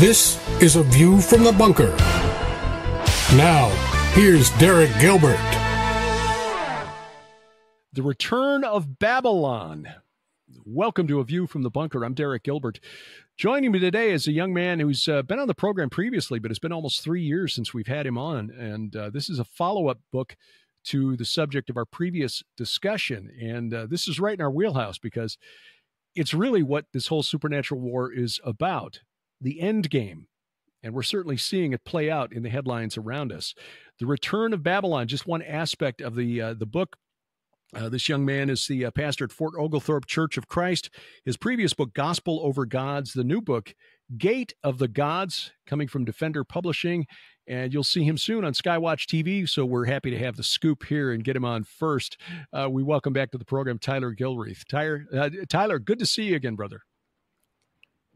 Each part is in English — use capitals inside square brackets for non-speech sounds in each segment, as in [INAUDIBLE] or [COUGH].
This is a view from the bunker. Now, here's Derek Gilbert. The Return of Babylon. Welcome to A View from the Bunker. I'm Derek Gilbert. Joining me today is a young man who's uh, been on the program previously, but it's been almost three years since we've had him on. And uh, this is a follow up book to the subject of our previous discussion. And uh, this is right in our wheelhouse because it's really what this whole supernatural war is about the end game. And we're certainly seeing it play out in the headlines around us. The Return of Babylon, just one aspect of the, uh, the book uh, this young man is the uh, pastor at Fort Oglethorpe Church of Christ. His previous book, Gospel Over Gods, the new book, Gate of the Gods, coming from Defender Publishing. And you'll see him soon on Skywatch TV. So we're happy to have the scoop here and get him on first. Uh, we welcome back to the program Tyler Gilreath. Tyler, uh, Tyler, good to see you again, brother.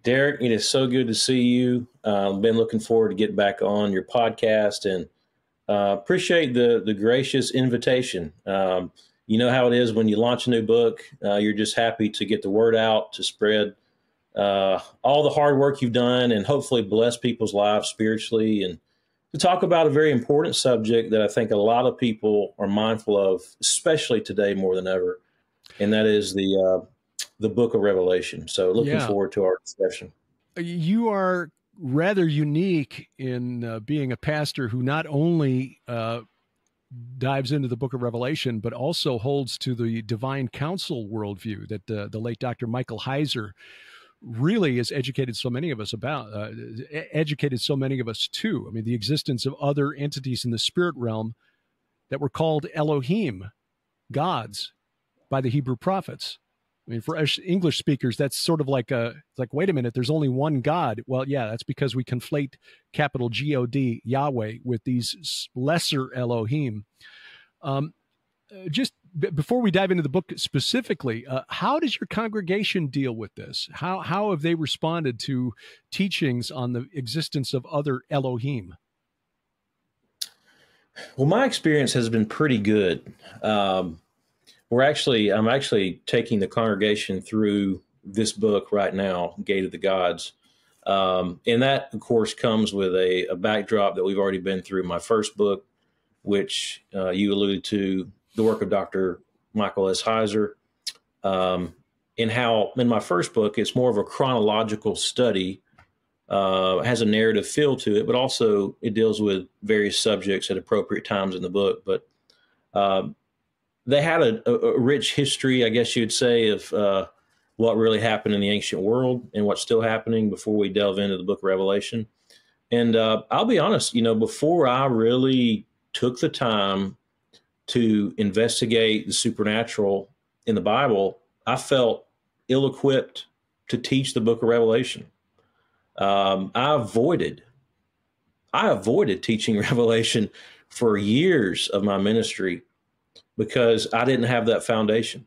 Derek, it is so good to see you. Uh, been looking forward to get back on your podcast and uh, appreciate the the gracious invitation. Um, you know how it is when you launch a new book, uh, you're just happy to get the word out, to spread uh, all the hard work you've done, and hopefully bless people's lives spiritually, and to talk about a very important subject that I think a lot of people are mindful of, especially today more than ever, and that is the uh, the Book of Revelation. So, looking yeah. forward to our discussion. You are rather unique in uh, being a pastor who not only uh, dives into the book of Revelation, but also holds to the divine council worldview that uh, the late Dr. Michael Heiser really has educated so many of us about, uh, educated so many of us too. I mean, the existence of other entities in the spirit realm that were called Elohim, gods, by the Hebrew prophets. I mean, for English speakers, that's sort of like a like, wait a minute, there's only one God. Well, yeah, that's because we conflate capital G O D Yahweh with these lesser Elohim. Um, uh, just b- before we dive into the book specifically, uh, how does your congregation deal with this? How how have they responded to teachings on the existence of other Elohim? Well, my experience has been pretty good. Um, we're actually i'm actually taking the congregation through this book right now gate of the gods. Um, and that of course comes with a, a, backdrop that we've already been through. My first book which uh, you alluded to the work of dr michael s. Heiser. Um, and how in my first book it's more of a chronological study uh, has a narrative feel to it but also it deals with various subjects at appropriate times in the book. But um, they had a, a, rich history, I guess you'd say, of uh, what really happened in the ancient world and what's still happening before we delve into the book of Revelation. And uh, I'll be honest, you know, before I really took the time to investigate the supernatural in the Bible, I felt ill equipped to teach the book of Revelation. Um, I avoided, I avoided teaching [LAUGHS] Revelation for years of my ministry because I didn't have that foundation.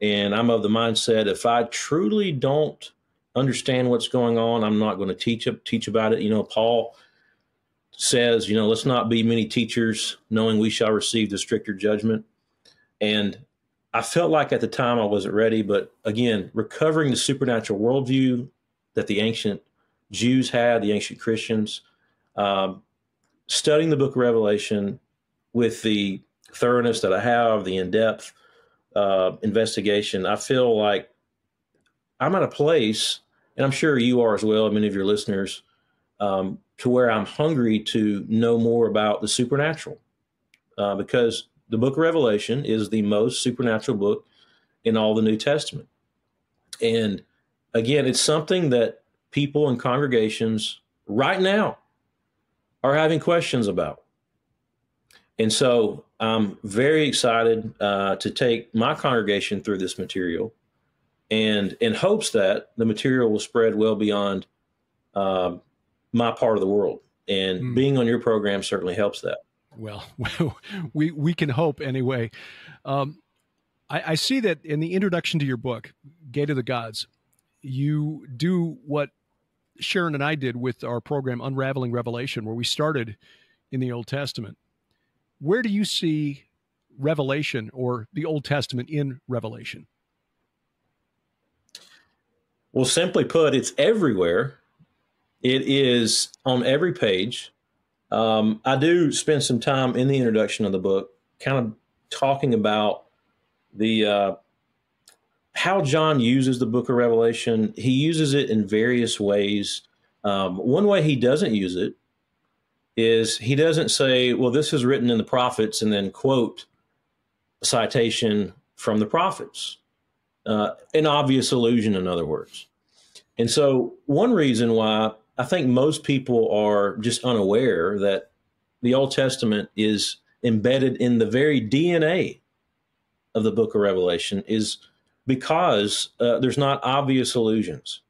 And I'm of the mindset if I truly don't understand what's going on, I'm not going to teach teach about it. You know, Paul says, you know, let's not be many teachers, knowing we shall receive the stricter judgment. And I felt like at the time I wasn't ready, but again, recovering the supernatural worldview that the ancient Jews had, the ancient Christians, um, studying the book of Revelation with the thoroughness that I have, the in depth uh, investigation, I feel like I'm at a place, and I'm sure you are as well, many of your listeners, um, to where I'm hungry to know more about the supernatural. Uh, because the book of Revelation is the most supernatural book in all the New Testament. And again, it's something that people and congregations right now are having questions about. And so I'm very excited uh, to take my congregation through this material and in hopes that the material will spread well beyond uh, my part of the world. And mm. being on your program certainly helps that. [LAUGHS] Well, we, we can hope anyway. Um, I, I see that in the introduction to your book, Gate of the Gods, you do what Sharon and I did with our program, Unraveling Revelation, where we started in the Old Testament where do you see Revelation or the Old Testament in Revelation? Well, simply put, it's everywhere It is on every page. Um, I do spend some time in the introduction of the book, kind of talking about the uh, how John uses the Book of Revelation. He uses it in various ways. Um, one way he doesn't use it is he doesn't say, "Well, this is written in the prophets," and then quote a citation from the prophets. Uh, an obvious allusion, in other words. And so, one reason why I think most people are just unaware that the Old Testament is embedded in the very DNA of the book of Revelation is because uh, there's not obvious allusions.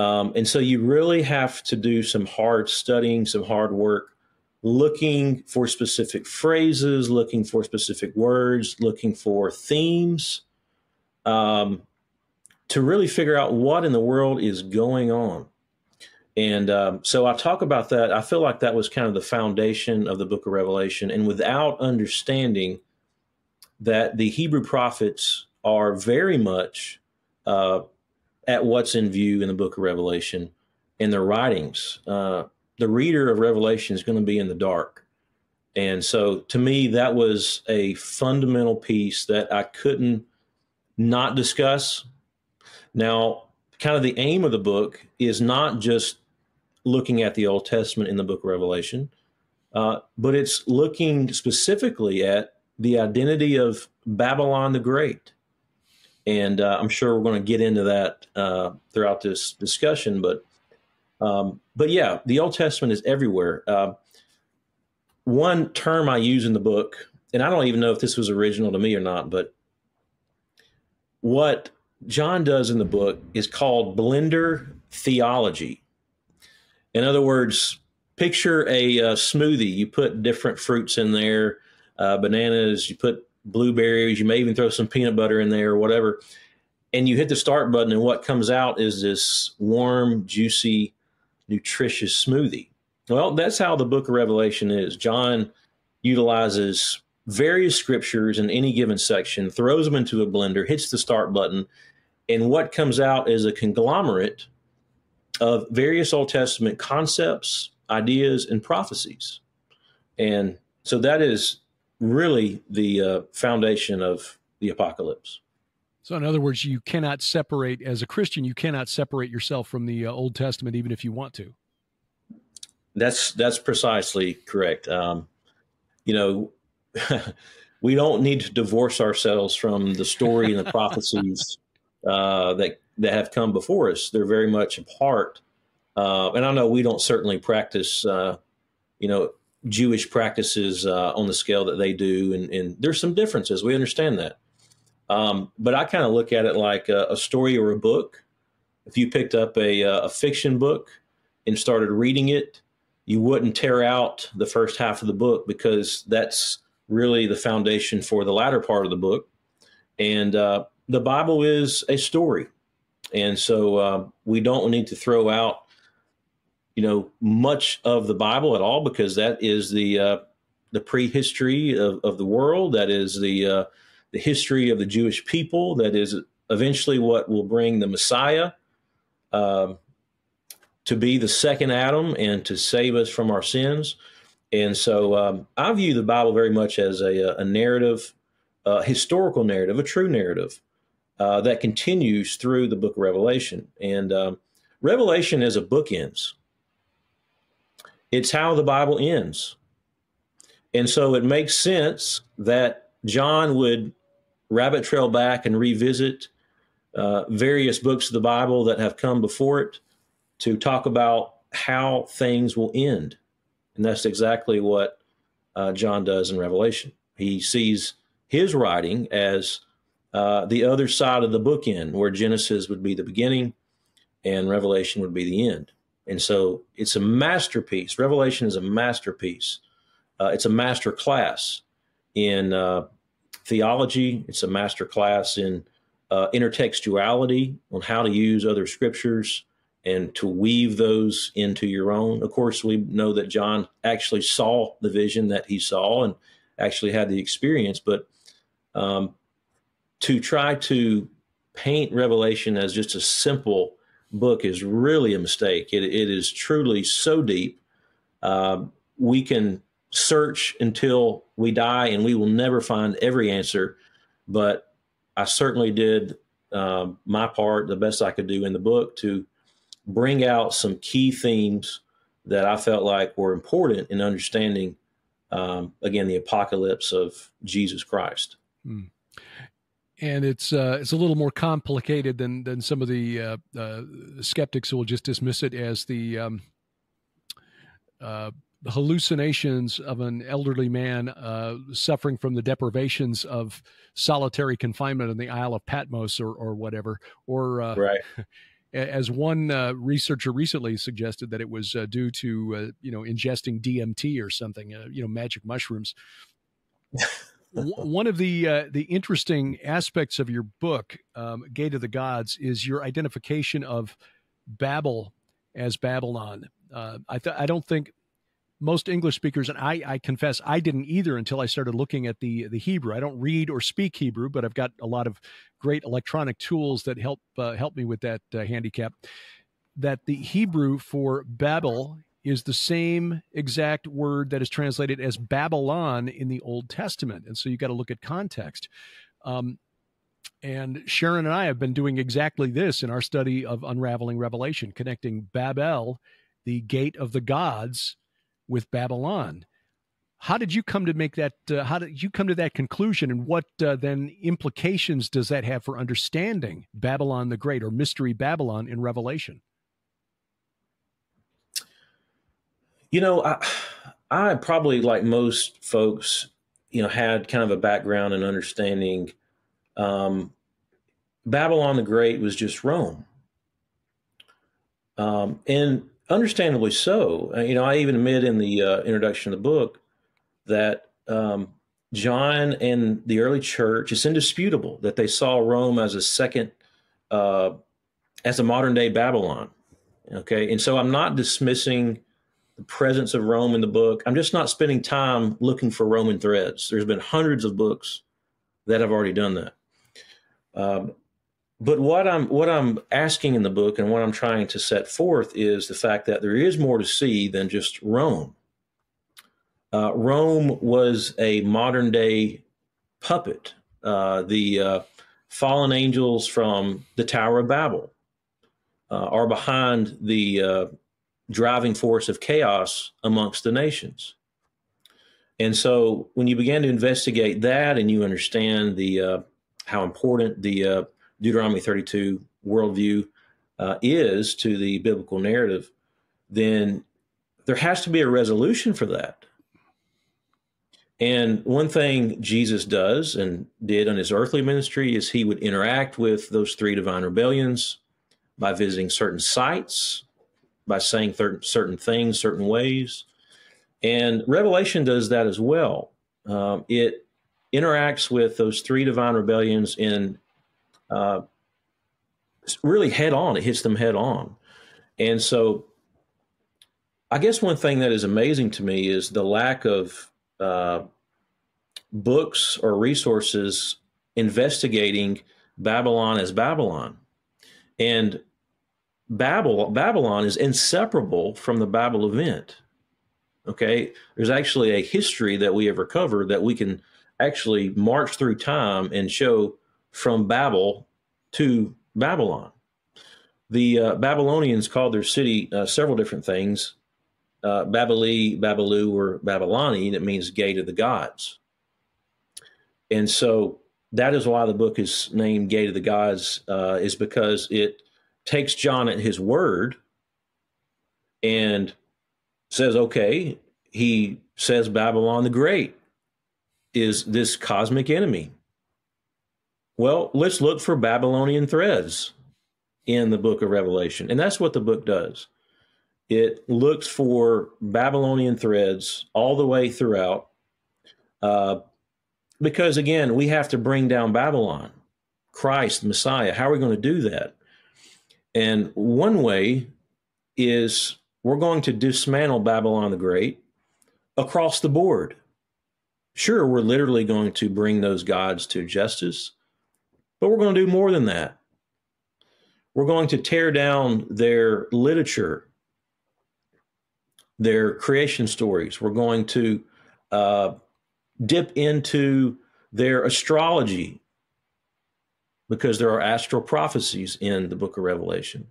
Um, and so you really have to do some hard studying, some hard work, looking for specific phrases, looking for specific words, looking for themes um, to really figure out what in the world is going on. And um, so I talk about that. I feel like that was kind of the foundation of the book of Revelation. And without understanding that the Hebrew prophets are very much uh, at what's in view in the book of Revelation in their writings, uh, the reader of Revelation is going to be in the dark. And so to me, that was a fundamental piece that I couldn't not discuss. Now, kind of the aim of the book is not just looking at the Old Testament in the book of Revelation, uh, but it's looking specifically at the identity of Babylon the Great. And uh, I'm sure we're going to get into that uh, throughout this discussion. But um, but yeah, the Old Testament is everywhere. Uh, one term I use in the book, and I don't even know if this was original to me or not, but what John does in the book is called blender theology. In other words, picture a, a smoothie. You put different fruits in there, uh, bananas, you put blueberries, you may even throw some peanut butter in there or whatever. And you hit the start button, and what comes out is this warm, juicy, nutritious smoothie. Well, that's how the book of Revelation is. John utilizes various scriptures in any given section, throws them into a blender, hits the start button, and what comes out is a conglomerate of various Old Testament concepts, ideas, and prophecies. And so that is really the uh, foundation of the apocalypse. So, in other words, you cannot separate, as a Christian, you cannot separate yourself from the uh, Old Testament, even if you want to. That's that's precisely correct. Um, you know, [LAUGHS] we don't need to divorce ourselves from the story and the [LAUGHS] prophecies uh, that that have come before us. They're very much a part. Uh, and I know we don't certainly practice, uh, you know, Jewish practices uh, on the scale that they do, and, and, there's some differences. We understand that. Um, but I kind of look at it like a, a, story or a book. If you picked up a, uh, a fiction book and started reading it, you wouldn't tear out the first half of the book because that's really the foundation for the latter part of the book. And uh, the Bible is a story. And so uh, we don't need to throw out, you know, much of the Bible at all because that is the uh, the prehistory of, of the world. That is the uh, the history of the Jewish people. That is eventually what will bring the Messiah. Um, to be the second Adam and to save us from our sins. And so um, I view the Bible very much as a, a narrative, a historical narrative, a true narrative uh, that continues through the book of Revelation. And um, Revelation is a bookends, it's how the Bible ends. And so it makes sense that John would rabbit trail back and revisit uh, various books of the Bible that have come before it to talk about how things will end. And that's exactly what uh, John does in Revelation. He sees his writing as uh, the other side of the bookend, where Genesis would be the beginning and Revelation would be the end. And so it's a masterpiece. Revelation is a masterpiece. Uh, it's a master class in uh, theology, it's a master class in uh, intertextuality on how to use other scriptures and to weave those into your own. Of course, we know that John actually saw the vision that he saw and actually had the experience, but um, to try to paint Revelation as just a simple book is really a mistake. It, it is truly so deep. Uh, we can search until we die and we will never find every answer. But I certainly did uh, my part, the best I could do in the book to bring out some key themes that I felt like were important in understanding, um, again, the apocalypse of Jesus Christ. Hmm. And it's uh, it's a little more complicated than than some of the uh, uh skeptics who will just dismiss it as the um, uh, hallucinations of an elderly man uh, suffering from the deprivations of solitary confinement in the Isle of Patmos or, or whatever. Or, uh, right. [LAUGHS] as one uh, researcher recently suggested, that it was uh, due to, uh, you know, ingesting DMT or something, uh, you know, magic mushrooms. [LAUGHS] one of the the interesting aspects of your book, um, Gate of the Gods, is your identification of Babel as Babylon. I, th- I don't think most English speakers, and I, I, confess I didn't either until I started looking at the the Hebrew. I don't read or speak Hebrew, but I've got a lot of great electronic tools that help uh, help me with that uh, handicap. That the Hebrew for Babel is the same exact word that is translated as Babylon in the Old Testament, and so you got to look at context. Um, and Sharon and I have been doing exactly this in our study of unraveling Revelation, connecting Babel, the gate of the gods, with Babylon. How did you come to make that? Uh, how did you come to that conclusion, and what uh, then implications does that have for understanding Babylon the Great or Mystery Babylon in Revelation? You know, I, I probably like most folks, you know, had kind of a background in understanding um, Babylon the Great was just Rome. Um, and understandably so. Uh, you know, I even admit in the uh, introduction of the book that um, John and the early church, it's indisputable that they saw Rome as a second, uh, as a modern day Babylon. Okay. And so I'm not dismissing the presence of Rome in the book. I'm just not spending time looking for Roman threads. There's been hundreds of books that have already done that. Um, but what I'm what I'm asking in the book and what I'm trying to set forth is the fact that there is more to see than just Rome. Uh, Rome was a modern day puppet. Uh, the uh, fallen angels from the Tower of Babel uh, are behind the uh, driving force of chaos amongst the nations. And so, when you begin to investigate that, and you understand the uh, how important the Deuteronomy 32 worldview uh, is to the biblical narrative, then there has to be a resolution for that. And one thing Jesus does and did on his earthly ministry is he would interact with those three divine rebellions by visiting certain sites, by saying certain things, certain ways. And Revelation does that as well. Um, it interacts with those three divine rebellions in uh, really head on. It hits them head on. And so I guess one thing that is amazing to me is the lack of uh, books or resources investigating Babylon as Babylon. And Babel, Babylon is inseparable from the Babel event. Okay. There's actually a history that we have recovered that we can actually march through time and show from Babel to Babylon. The uh, Babylonians called their city uh, several different things uh, Babili, Babalu, or Babyloni, that means gate of the gods. And so that is why the book is named Gate of the Gods, uh, is because it takes John at his word and says, okay, he says Babylon the Great is this cosmic enemy. Well, let's look for Babylonian threads in the book of Revelation. And that's what the book does. It looks for Babylonian threads all the way throughout. Uh, because again, we have to bring down Babylon, Christ, Messiah. How are we going to do that? And one way is we're going to dismantle Babylon the Great across the board. Sure, we're literally going to bring those gods to justice but we're going to do more than that. we're going to tear down their literature, their creation stories. We're going to uh, dip into their astrology because there are astral prophecies in the book of Revelation.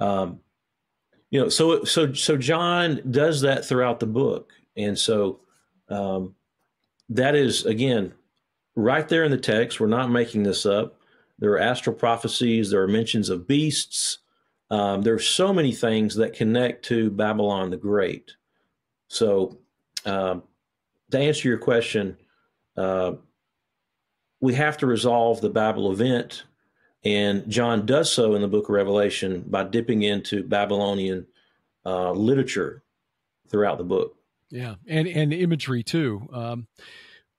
Um, you know, so so so John does that throughout the book, and so um, that is again right there in the text. We're not making this up. There are astral prophecies. There are mentions of beasts. Um, there are so many things that connect to Babylon the Great. So, um, to answer your question, uh, we have to resolve the Babel event and John does so in the book of Revelation by dipping into Babylonian uh, literature throughout the book. Yeah, and and imagery too. Um,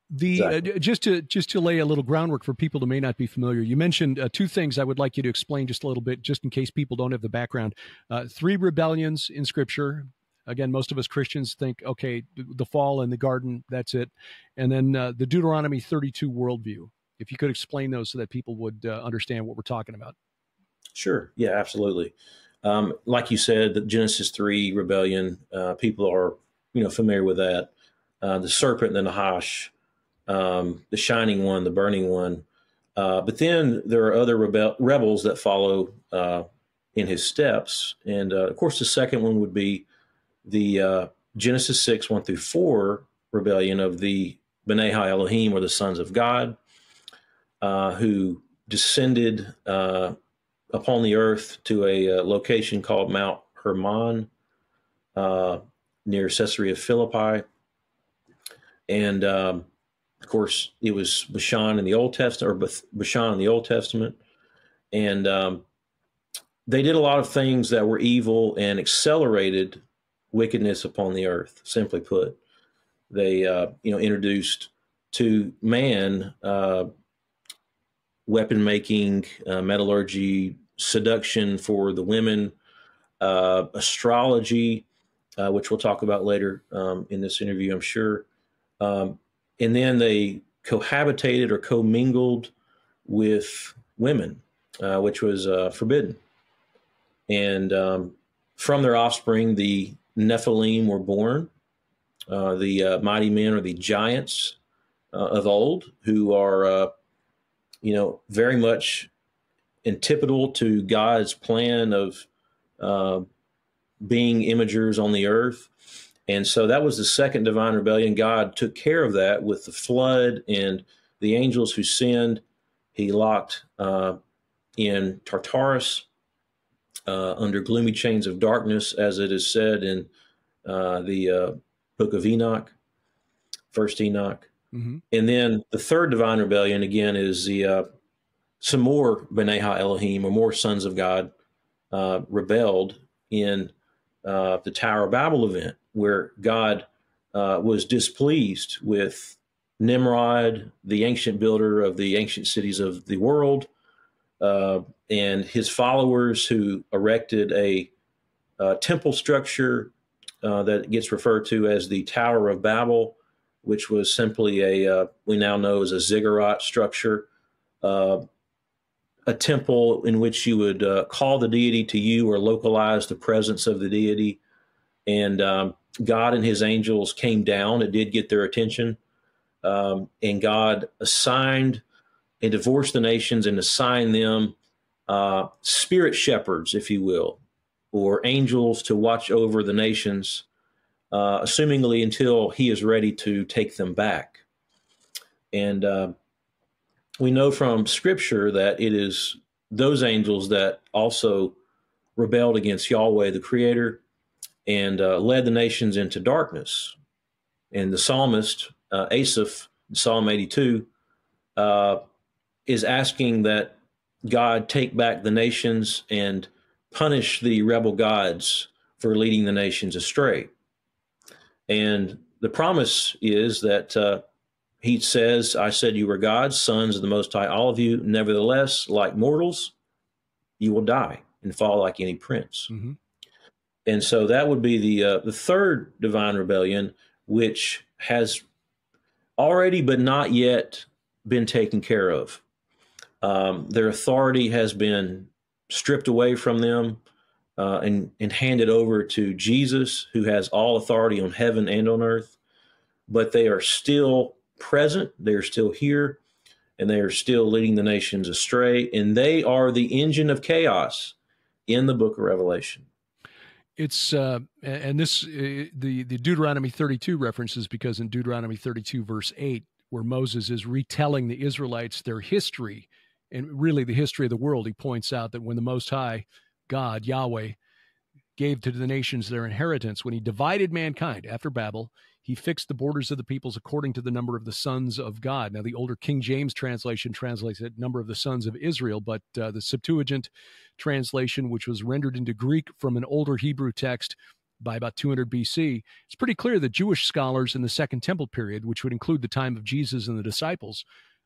the exactly. uh, just to just to lay a little groundwork for people who may not be familiar, you mentioned uh, two things I would like you to explain just a little bit, just in case people don't have the background. Uh, three rebellions in Scripture. Again, most of us Christians think, okay, the fall in the garden, that's it, and then uh, the Deuteronomy 32 worldview. If you could explain those so that people would uh, understand what we're talking about. Sure. Yeah, absolutely. Um, like you said, the Genesis 3 rebellion, uh, people are, you know, familiar with that. Uh, the serpent and the Nahash, um, the shining one, the burning one. Uh, but then there are other rebel- rebels that follow uh, in his steps. And uh, of course, the second one would be the Genesis 6, 1 through 4 rebellion of the B'nai Elohim or the sons of God uh, who descended uh, upon the earth to a, uh, location called Mount Hermon uh, near Caesarea Philippi. And um, of course, it was Bashan in the Old Testament, or Bashan in the Old Testament. And um, they did a lot of things that were evil and accelerated wickedness upon the earth, simply put. They, uh, you know, introduced to man uh, weapon making, uh, metallurgy, seduction for the women, uh, astrology, uh, which we'll talk about later um, in this interview, I'm sure. Um, and then they cohabitated or commingled with women, uh, which was uh, forbidden. And um, from their offspring, the Nephilim were born, uh, the mighty men or the giants of old, who are you know, very much antipodal to God's plan of uh, being imagers on the earth. And so that was the second divine rebellion. God took care of that with the flood and the angels who sinned. He locked uh, in Tartarus uh, under gloomy chains of darkness, as it is said in uh, the uh, book of Enoch, First Enoch. Mm-hmm. And then the third divine rebellion again is the uh, some more B'nai Elohim or more sons of God uh, rebelled in uh, the Tower of Babel event, where God uh, was displeased with Nimrod, the ancient builder of the ancient cities of the world, uh, and his followers who erected a, a temple structure uh, that gets referred to as the Tower of Babel which was simply a uh, we now know as a ziggurat structure, uh, a temple in which you would uh, call the deity to you or localize the presence of the deity. And um, God and His angels came down. It did get their attention, um, and God assigned and divorced the nations and assigned them uh, spirit shepherds, if you will, or angels to watch over the nations uh, assumingly until he is ready to take them back. And uh, we know from Scripture that it is those angels that also rebelled against Yahweh, the Creator, and uh, led the nations into darkness. And the psalmist, uh, Asaph, Psalm 82, uh, is asking that God take back the nations and punish the rebel gods for leading the nations astray. And the promise is that uh, he says, I said you were God's sons of the Most High, all of you. Nevertheless, like mortals, you will die and fall like any prince. Mm-hmm. And so that would be the uh, the third divine rebellion, which has already but not yet been taken care of. Um, their authority has been stripped away from them uh, and, and it over to Jesus, who has all authority on heaven and on earth. But they are still present, they are still here, and they are still leading the nations astray. And they are the engine of chaos in the book of Revelation. It's uh, and this uh, the the Deuteronomy 32 references because in Deuteronomy 32 verse 8 where Moses is retelling the Israelites their history and really the history of the world he points out that when the most high God Yahweh gave to the nations their inheritance when he divided mankind after Babel he fixed the borders of the peoples according to the number of the sons of God. Now, the older King James translation translates it number of the sons of Israel, but uh, the Septuagint translation, which was rendered into Greek from an older Hebrew text by about 200 BC, it's pretty clear that Jewish scholars in the Second Temple period, which would include the time of Jesus and the disciples,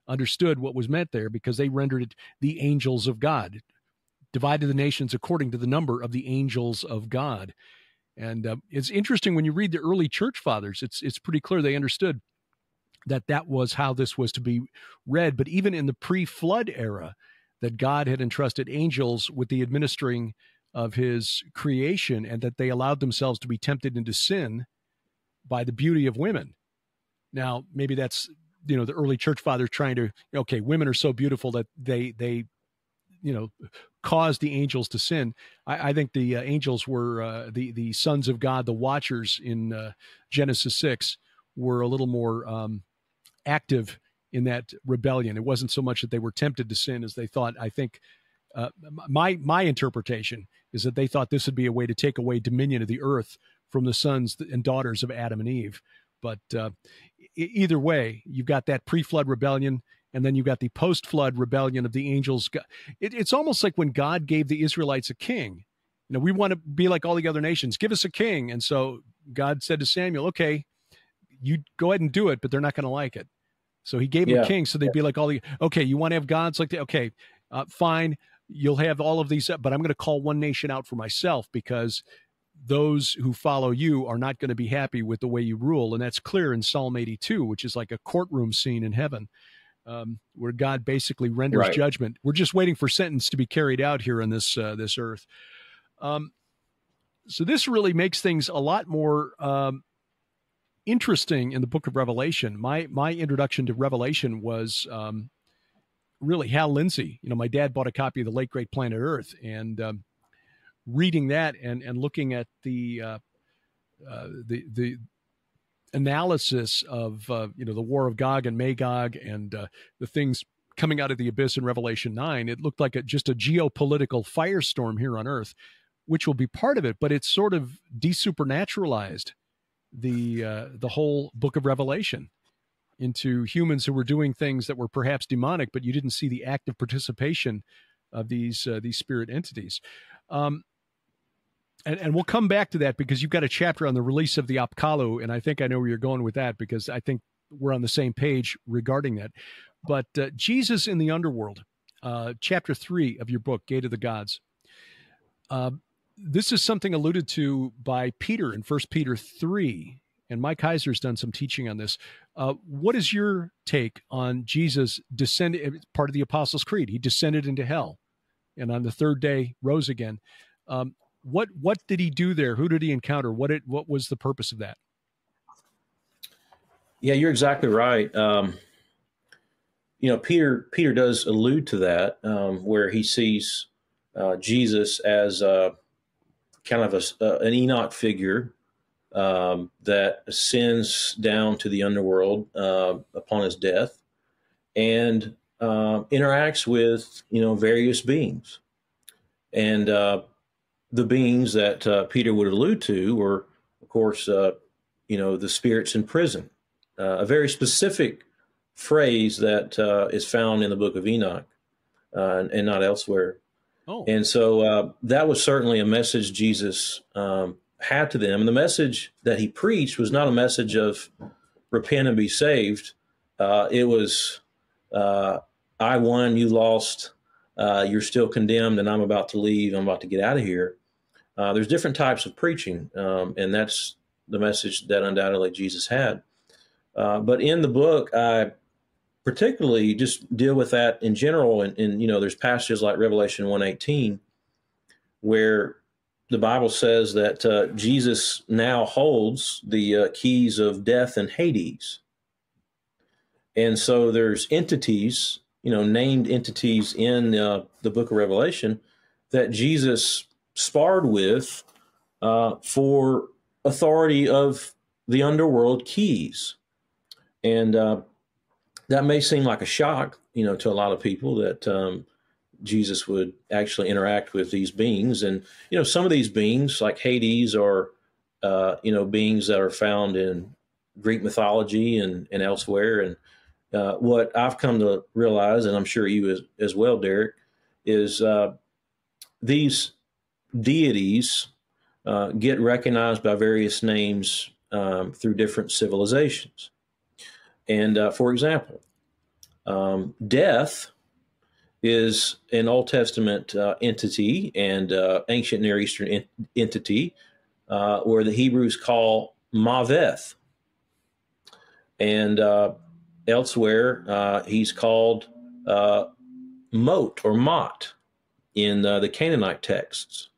understood what was meant there because they rendered it the angels of God, divided the nations according to the number of the angels of God. And uh, it's interesting when you read the early church fathers, it's it's pretty clear they understood that that was how this was to be read. But even in the pre-flood era, that God had entrusted angels with the administering of His creation, and that they allowed themselves to be tempted into sin by the beauty of women. Now, maybe that's you know the early church fathers trying to okay, women are so beautiful that they they you know caused the angels to sin. I, I think the uh, angels were uh, the the sons of God, the Watchers in uh, Genesis six, were a little more um, active in that rebellion. It wasn't so much that they were tempted to sin as they thought. I think uh, my my interpretation is that they thought this would be a way to take away dominion of the earth from the sons and daughters of Adam and Eve. But uh, either way, you've got that pre-flood rebellion and then you got the post flood rebellion of the angels. It, it's almost like when God gave the Israelites a king. You know, we want to be like all the other nations. Give us a king. And so God said to Samuel, okay, you go ahead and do it, but they're not going to like it. So he gave them yeah. a king. So they'd be like all the, okay, you want to have gods like that? Okay, uh, fine. You'll have all of these, but I'm going to call one nation out for myself because those who follow you are not going to be happy with the way you rule. And that's clear in Psalm 82, which is like a courtroom scene in heaven um, where God basically renders right. judgment. We're just waiting for sentence to be carried out here on this uh, this earth. Um, so this really makes things a lot more um, interesting in the Book of Revelation. My my introduction to Revelation was um, really Hal Lindsey. You know, my dad bought a copy of the late great Planet Earth, and um, reading that and and looking at the uh, uh, the the analysis of uh, you know the war of Gog and Magog and uh, the things coming out of the abyss in Revelation nine, it looked like a, just a geopolitical firestorm here on Earth, which will be part of it, but it's sort of desupernaturalized the uh, the whole book of Revelation into humans who were doing things that were perhaps demonic, but you didn't see the active participation of these uh, these spirit entities. Um, and, and we'll come back to that because you've got a chapter on the release of the Apkallu, and I think I know where you're going with that because I think we're on the same page regarding that. But uh, Jesus in the Underworld, uh, chapter three of your book, Gate of the Gods. Uh, this is something alluded to by Peter in First Peter three, and Mike Heiser's done some teaching on this. Uh, what is your take on Jesus descended? Part of the Apostles' Creed, he descended into hell, and on the third day rose again. Um, what what did he do there? Who did he encounter? What it what was the purpose of that? Yeah, you're exactly right. Um, you know, Peter Peter does allude to that um, where he sees uh, Jesus as a, kind of a, uh, an Enoch figure um, that ascends down to the underworld uh, upon his death and uh, interacts with you know various beings, and uh, the beings that uh, Peter would allude to were, of course, uh, you know, the spirits in prison. Uh, a very specific phrase that uh, is found in the book of Enoch uh, and, and, not elsewhere. Oh. And so uh, that was certainly a message Jesus um, had to them. And the message that he preached was not a message of repent and be saved. it was, I won, you lost. Uh, you're still condemned and I'm about to leave. I'm about to get out of here. Uh, there's different types of preaching, um, and that's the message that undoubtedly Jesus had. Uh, but in the book, I particularly just deal with that in general. And, and you know, there's passages like Revelation 118 where the Bible says that uh, Jesus now holds the uh, keys of death and Hades. And so there's entities, you know, named entities in uh, the book of Revelation that Jesus sparred with uh, for authority of the underworld keys. And uh, that may seem like a shock, you know, to a lot of people that um, Jesus would actually interact with these beings. And, you know, some of these beings, like Hades, are, uh, you know, beings that are found in Greek mythology and, and elsewhere. And uh, what I've come to realize, and I'm sure you as, as well, Derek, is uh, these deities uh, get recognized by various names um, through different civilizations. And uh, for example, um, death is an Old Testament uh, entity and uh, ancient Near Eastern in- entity uh, where the Hebrews call Maveth. And uh, elsewhere, he's called Mot or Mot in the Canaanite texts.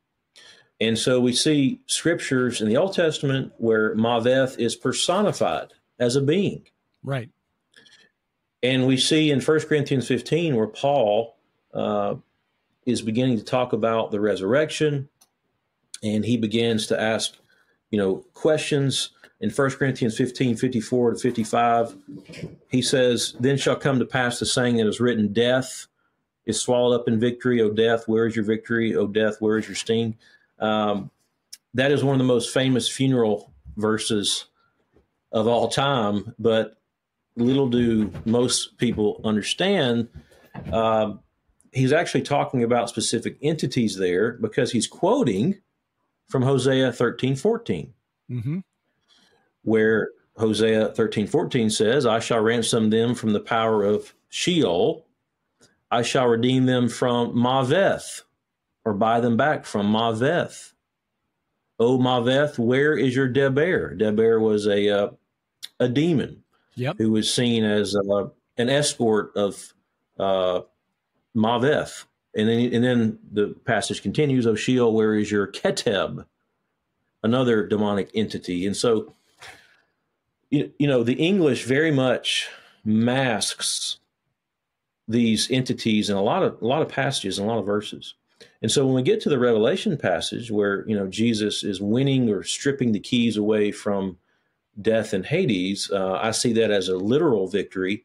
And so we see scriptures in the Old Testament where Maveth is personified as a being. Right. And we see in 1 Corinthians 15 where Paul uh, is beginning to talk about the resurrection, and he begins to ask, you know, questions. In 1 Corinthians 15, 54 to 55, he says, Then shall come to pass the saying that is written, Death is swallowed up in victory. O death, where is your victory? O death, where is your sting? Um, that is one of the most famous funeral verses of all time, but little do most people understand. Uh, he's actually talking about specific entities there because he's quoting from Hosea 13 14, mm-hmm. where Hosea 13 14 says, I shall ransom them from the power of Sheol, I shall redeem them from Maveth, or buy them back from Maveth. O Maveth, where is your Deber? Deber was a uh, a demon yep. who was seen as uh, an escort of uh, Maveth. And then, and then the passage continues, O Sheol, where is your Keteb? Another demonic entity. And so, you, you know, the English very much masks these entities in a lot of a lot of passages and a lot of verses. And so when we get to the Revelation passage where, you know, Jesus is winning or stripping the keys away from death and Hades, uh, I see that as a literal victory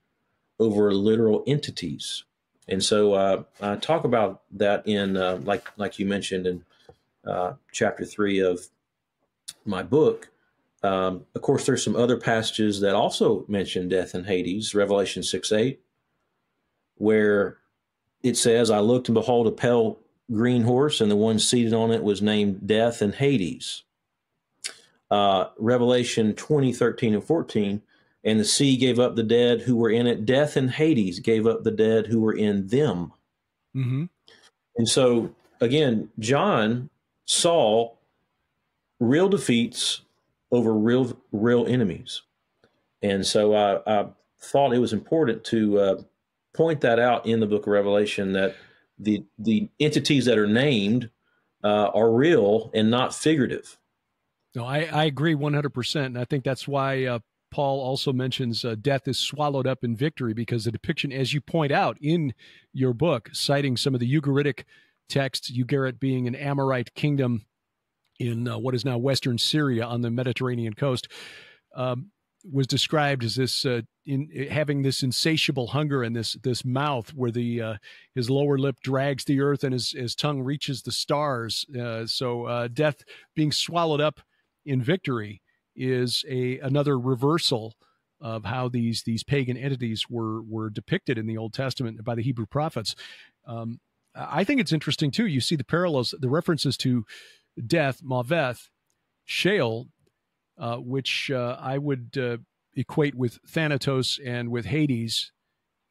over literal entities. And so uh, I talk about that in, uh, like like you mentioned in uh, chapter three of my book. Um, of course, there's some other passages that also mention death and Hades. Revelation six eight, where it says, "I looked and behold a pale green horse, and the one seated on it was named Death and Hades." Uh, Revelation 20, 13, and 14 and the sea gave up the dead who were in it. Death and Hades gave up the dead who were in them. Mm-hmm. And so, again, John saw real defeats over real real enemies. And so I, I thought it was important to uh, point that out in the book of Revelation that the the entities that are named uh, are real and not figurative. No, I, I agree 100%. And I think that's why uh, Paul also mentions uh, death is swallowed up in victory because the depiction, as you point out in your book, citing some of the Ugaritic texts, Ugarit being an Amorite kingdom in uh, what is now Western Syria on the Mediterranean coast, um, was described as this uh, in having this insatiable hunger and this this mouth where the uh, his lower lip drags the earth and his his tongue reaches the stars. Uh, so uh, death being swallowed up in victory is a another reversal of how these these pagan entities were were depicted in the Old Testament by the Hebrew prophets. Um, I think it's interesting too. You see the parallels, the references to death, Maveth, Sheol, uh, which uh, I would uh, equate with Thanatos and with Hades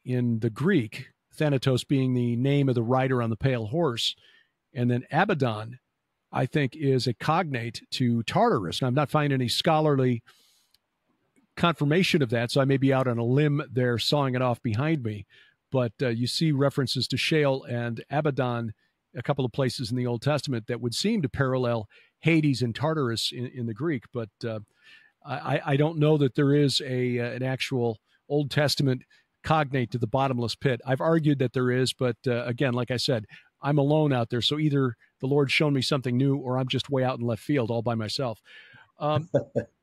in the Greek. Thanatos being the name of the rider on the pale horse, and then Abaddon I think, is a cognate to Tartarus. And I'm not finding any scholarly confirmation of that, so I may be out on a limb there sawing it off behind me. But uh, you see references to Sheol and Abaddon a couple of places in the Old Testament that would seem to parallel Hades and Tartarus in, in the Greek, but uh, I, I, don't know that there is a uh, an actual Old Testament cognate to the bottomless pit. I've argued that there is, but uh, again, like I said, I'm alone out there, so either the Lord's shown me something new, or I'm just way out in left field all by myself. Um,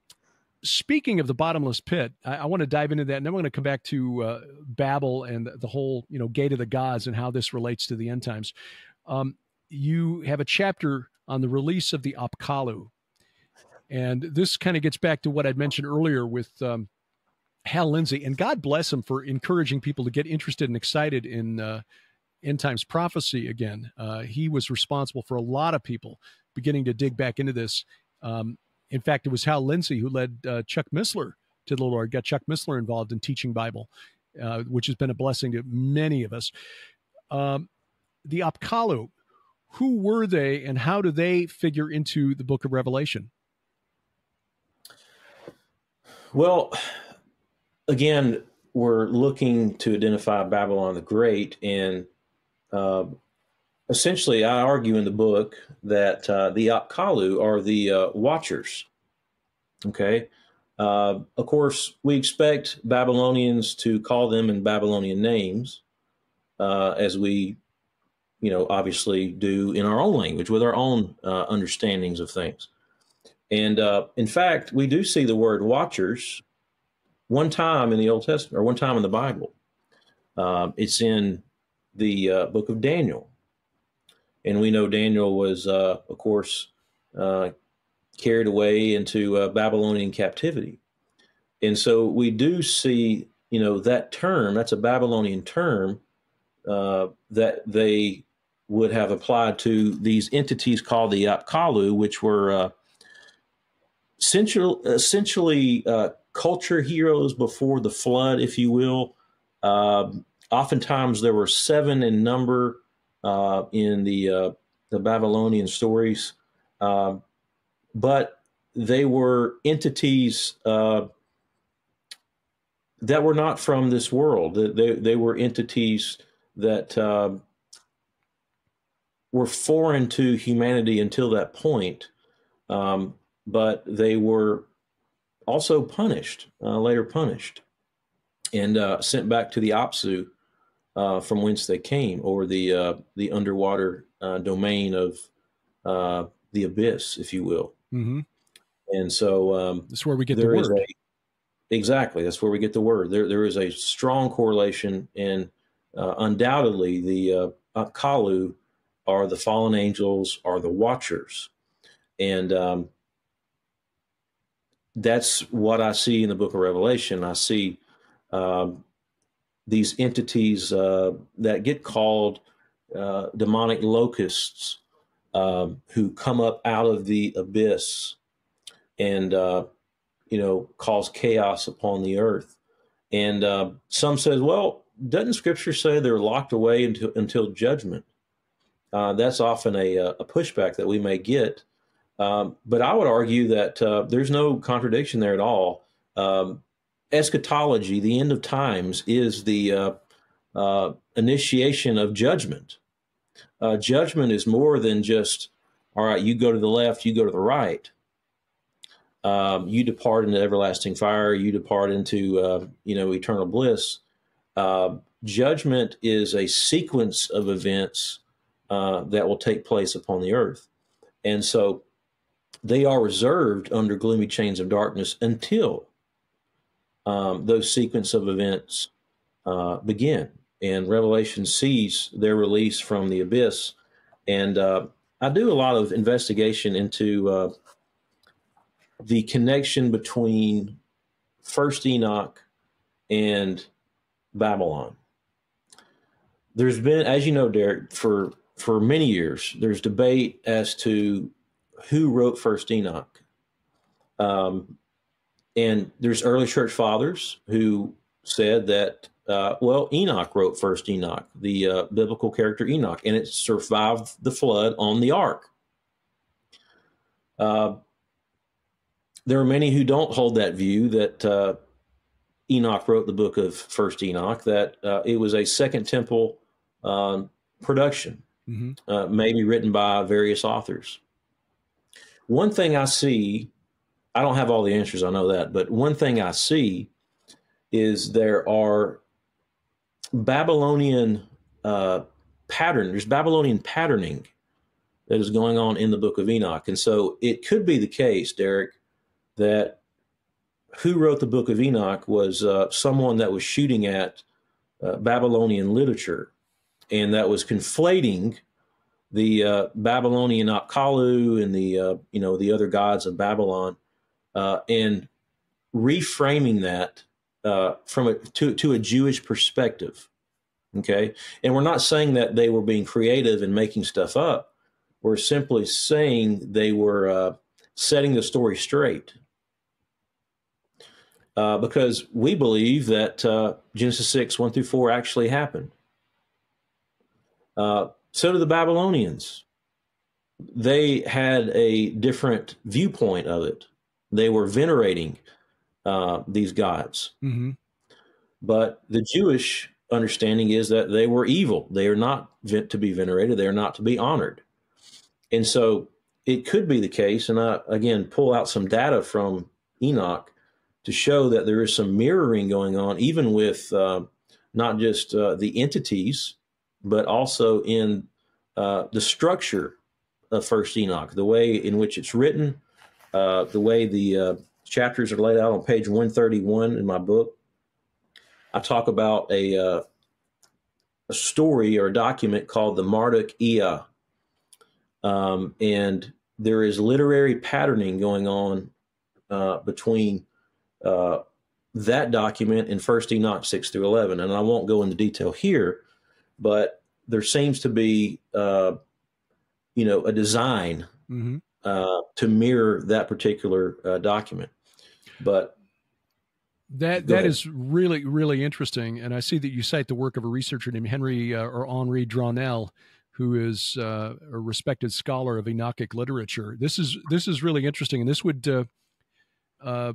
[LAUGHS] speaking of the bottomless pit, I, I, want to dive into that, and then we're going to come back to uh, Babel and the whole, you know, gate of the gods and how this relates to the end times. Um, you have a chapter on the release of the Apkallu, and this kind of gets back to what I'd mentioned earlier with um, Hal Lindsey, and God bless him for encouraging people to get interested and excited in uh, end times prophecy again. Uh, he was responsible for a lot of people beginning to dig back into this. Um, in fact, it was Hal Lindsey who led uh, Chuck Missler to the Lord, got Chuck Missler involved in teaching Bible, uh, which has been a blessing to many of us. Um, the Apkallu, who were they and how do they figure into the book of Revelation? Well, again, we're looking to identify Babylon the Great, and uh, essentially, I argue in the book that uh, the Apkallu are the uh, watchers. Okay. Uh, of course, we expect Babylonians to call them in Babylonian names, uh, as we, you know, obviously do in our own language with our own uh, understandings of things. And uh, in fact, we do see the word watchers one time in the Old Testament or one time in the Bible. it's in the book of Daniel and we know Daniel was, uh, of course, uh, carried away into uh, Babylonian captivity. And so we do see, you know, that term, that's a Babylonian term uh, that they would have applied to these entities called the Apkallu, which were uh, essential, essentially uh, culture heroes before the flood, if you will. Um, oftentimes there were seven in number uh, in the uh, the Babylonian stories, uh, but they were entities uh, that were not from this world. They they were entities that uh, were foreign to humanity until that point, um, but they were also punished uh, later punished and sent back to the Apsu uh, from whence they came, or the uh, the underwater uh, domain of uh, the abyss, if you will. Mm-hmm. And so um, that's where we get the word. A, exactly, that's where we get the word. There, there is a strong correlation, and uh, undoubtedly, the uh, Kalu are the fallen angels, are the watchers, and um, that's what I see in the Book of Revelation. I see. Um, these entities uh, that get called uh, demonic locusts um, who come up out of the abyss and uh, you know cause chaos upon the earth and uh, some says well doesn't scripture say they're locked away until until judgment uh, that's often a, a, pushback that we may get um, but i would argue that uh, there's no contradiction there at all um, eschatology, the end of times, is the uh, uh, initiation of judgment. Uh, judgment is more than just, all right, you go to the left, you go to the right. Um, you depart into everlasting fire, you depart into, uh, you know, eternal bliss. Uh, judgment is a sequence of events uh, that will take place upon the earth. And so they are reserved under gloomy chains of darkness until um, those sequence of events uh, begin. And Revelation sees their release from the abyss. And uh, I do a lot of investigation into uh, the connection between First Enoch and Babylon. There's been, as you know, Derek, for for many years, there's debate as to who wrote First Enoch. Um, and there's early church fathers who said that, uh, well, Enoch wrote first Enoch, the uh, biblical character Enoch, and it survived the flood on the ark. Uh, there are many who don't hold that view that uh, Enoch wrote the book of First Enoch, that uh, it was a Second Temple um, production, mm-hmm. uh, maybe written by various authors. One thing I see, I don't have all the answers, I know that, but one thing I see is there are Babylonian uh, pattern, there's Babylonian patterning that is going on in the book of Enoch. And so it could be the case, Derek, that who wrote the book of Enoch was uh, someone that was shooting at uh, Babylonian literature and that was conflating the uh, Babylonian Apkallu and the uh, you know the other gods of Babylon uh, and reframing that uh, from a to, to a Jewish perspective. Okay, and we're not saying that they were being creative and making stuff up. We're simply saying they were setting the story straight uh, because we believe that uh, Genesis 6, 1 through 4 actually happened. Uh, so do the Babylonians. They had a different viewpoint of it. They were venerating uh, these gods. Mm-hmm. But the Jewish understanding is that they were evil. They are not to be venerated, they are not to be honored. And so it could be the case, and I again pull out some data from Enoch to show that there is some mirroring going on, even with uh, not just uh, the entities, but also in uh, the structure of First Enoch, the way in which it's written, uh, the way the uh, chapters are laid out on page 131 in my book. I talk about a, uh, a story or a document called the Marduk Ea. Um, and there is literary patterning going on between uh, that document in First Enoch six through eleven, and I won't go into detail here, but there seems to be, uh, you know, a design mm-hmm. uh, to mirror that particular uh, document. But that that is really really interesting, and I see that you cite the work of a researcher named Henry uh, or Henri Drawnel, who is uh, a respected scholar of Enochic literature. This is this is really interesting, and this would uh, uh,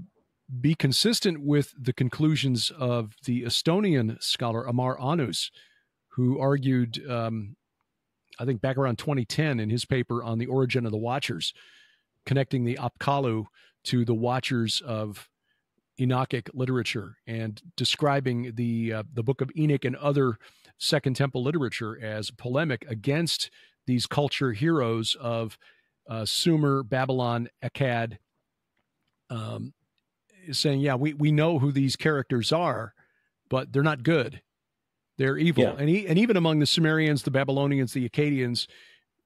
be consistent with the conclusions of the Estonian scholar Amar Annus, who argued, um, I think back around 2010 in his paper on the origin of the Watchers, connecting the Apkallu to the Watchers of Enochic literature and describing the uh, the Book of Enoch and other Second Temple literature as polemic against these culture heroes of uh, Sumer, Babylon, Akkad, um, saying, yeah, we, we know who these characters are, but they're not good. They're evil. Yeah. And, he, and even among the Sumerians, the Babylonians, the Akkadians,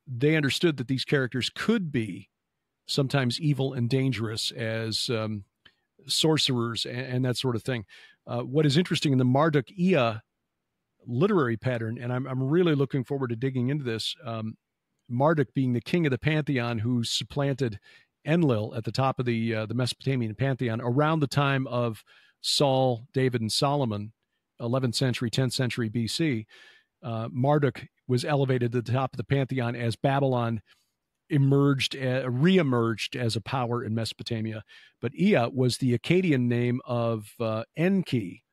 they understood that these characters could be sometimes evil and dangerous as um, sorcerers and, and, that sort of thing. Uh, what is interesting in the Marduk Ea literary pattern, and I'm, I'm really looking forward to digging into this. Um, Marduk being the king of the pantheon who supplanted Enlil at the top of the uh, the Mesopotamian pantheon around the time of Saul, David, and Solomon, 11th century, 10th century BC. Uh, Marduk was elevated to the top of the pantheon as Babylon emerged, uh, reemerged as a power in Mesopotamia. But Ea was the Akkadian name of uh, Enki,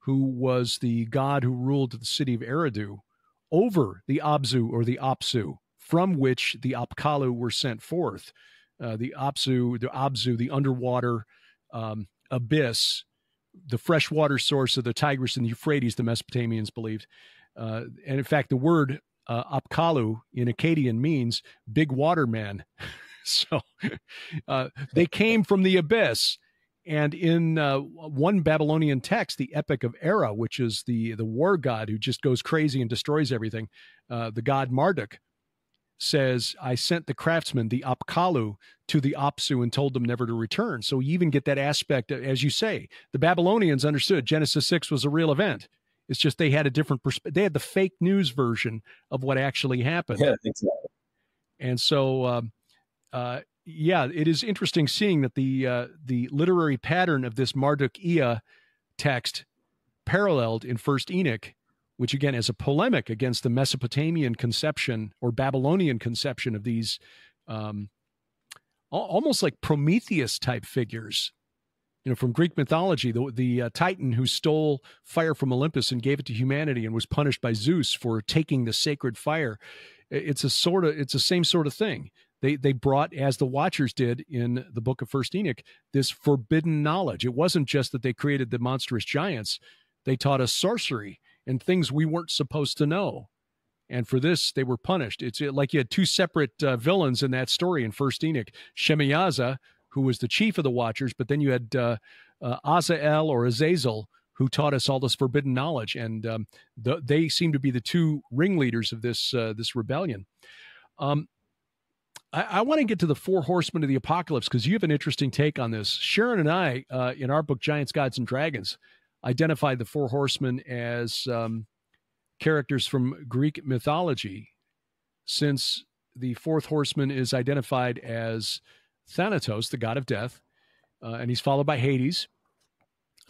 who was the god who ruled the city of Eridu over the Abzu or the Apsu, from which the Apkallu were sent forth uh, the Apsu, the Abzu, the underwater um, abyss, the freshwater source of the Tigris and the Euphrates, the Mesopotamians believed. Uh, and in fact, the word uh, Apkallu in Akkadian means big water man. [LAUGHS] so uh, they came from the abyss. And in uh, one Babylonian text, the Epic of Erra, which is the the war god who just goes crazy and destroys everything, uh, the god Marduk says, I sent the craftsmen, the Apkallu, to the Apsu and told them never to return. So you even get that aspect, as you say, the Babylonians understood Genesis 6 was a real event. It's just they had a different perspective. They had the fake news version of what actually happened. Yeah, exactly. And so, uh, uh, yeah, it is interesting seeing that the uh, the literary pattern of this Marduk Ea text paralleled in First Enoch which again is a polemic against the Mesopotamian conception or Babylonian conception of these um, almost like Prometheus type figures. You know, from Greek mythology, the the uh, Titan who stole fire from Olympus and gave it to humanity and was punished by Zeus for taking the sacred fire. it's a sort of it's the same sort of thing. They they brought as the Watchers did in the book of First Enoch this forbidden knowledge. It wasn't just that they created the monstrous giants; they taught us sorcery and things we weren't supposed to know. And for this, they were punished. It's like you had two separate uh, villains in that story in First Enoch: Shemyaza, who was the chief of the Watchers, but then you had uh, uh, Azael or Azazel, who taught us all this forbidden knowledge, and um, the, they seem to be the two ringleaders of this uh, this rebellion. Um, I, I want to get to the four horsemen of the apocalypse because you have an interesting take on this. Sharon and I, uh, in our book Giants, Gods, and Dragons, identified the four horsemen as um, characters from Greek mythology, since the fourth horseman is identified as Thanatos, the god of death, uh, and he's followed by Hades.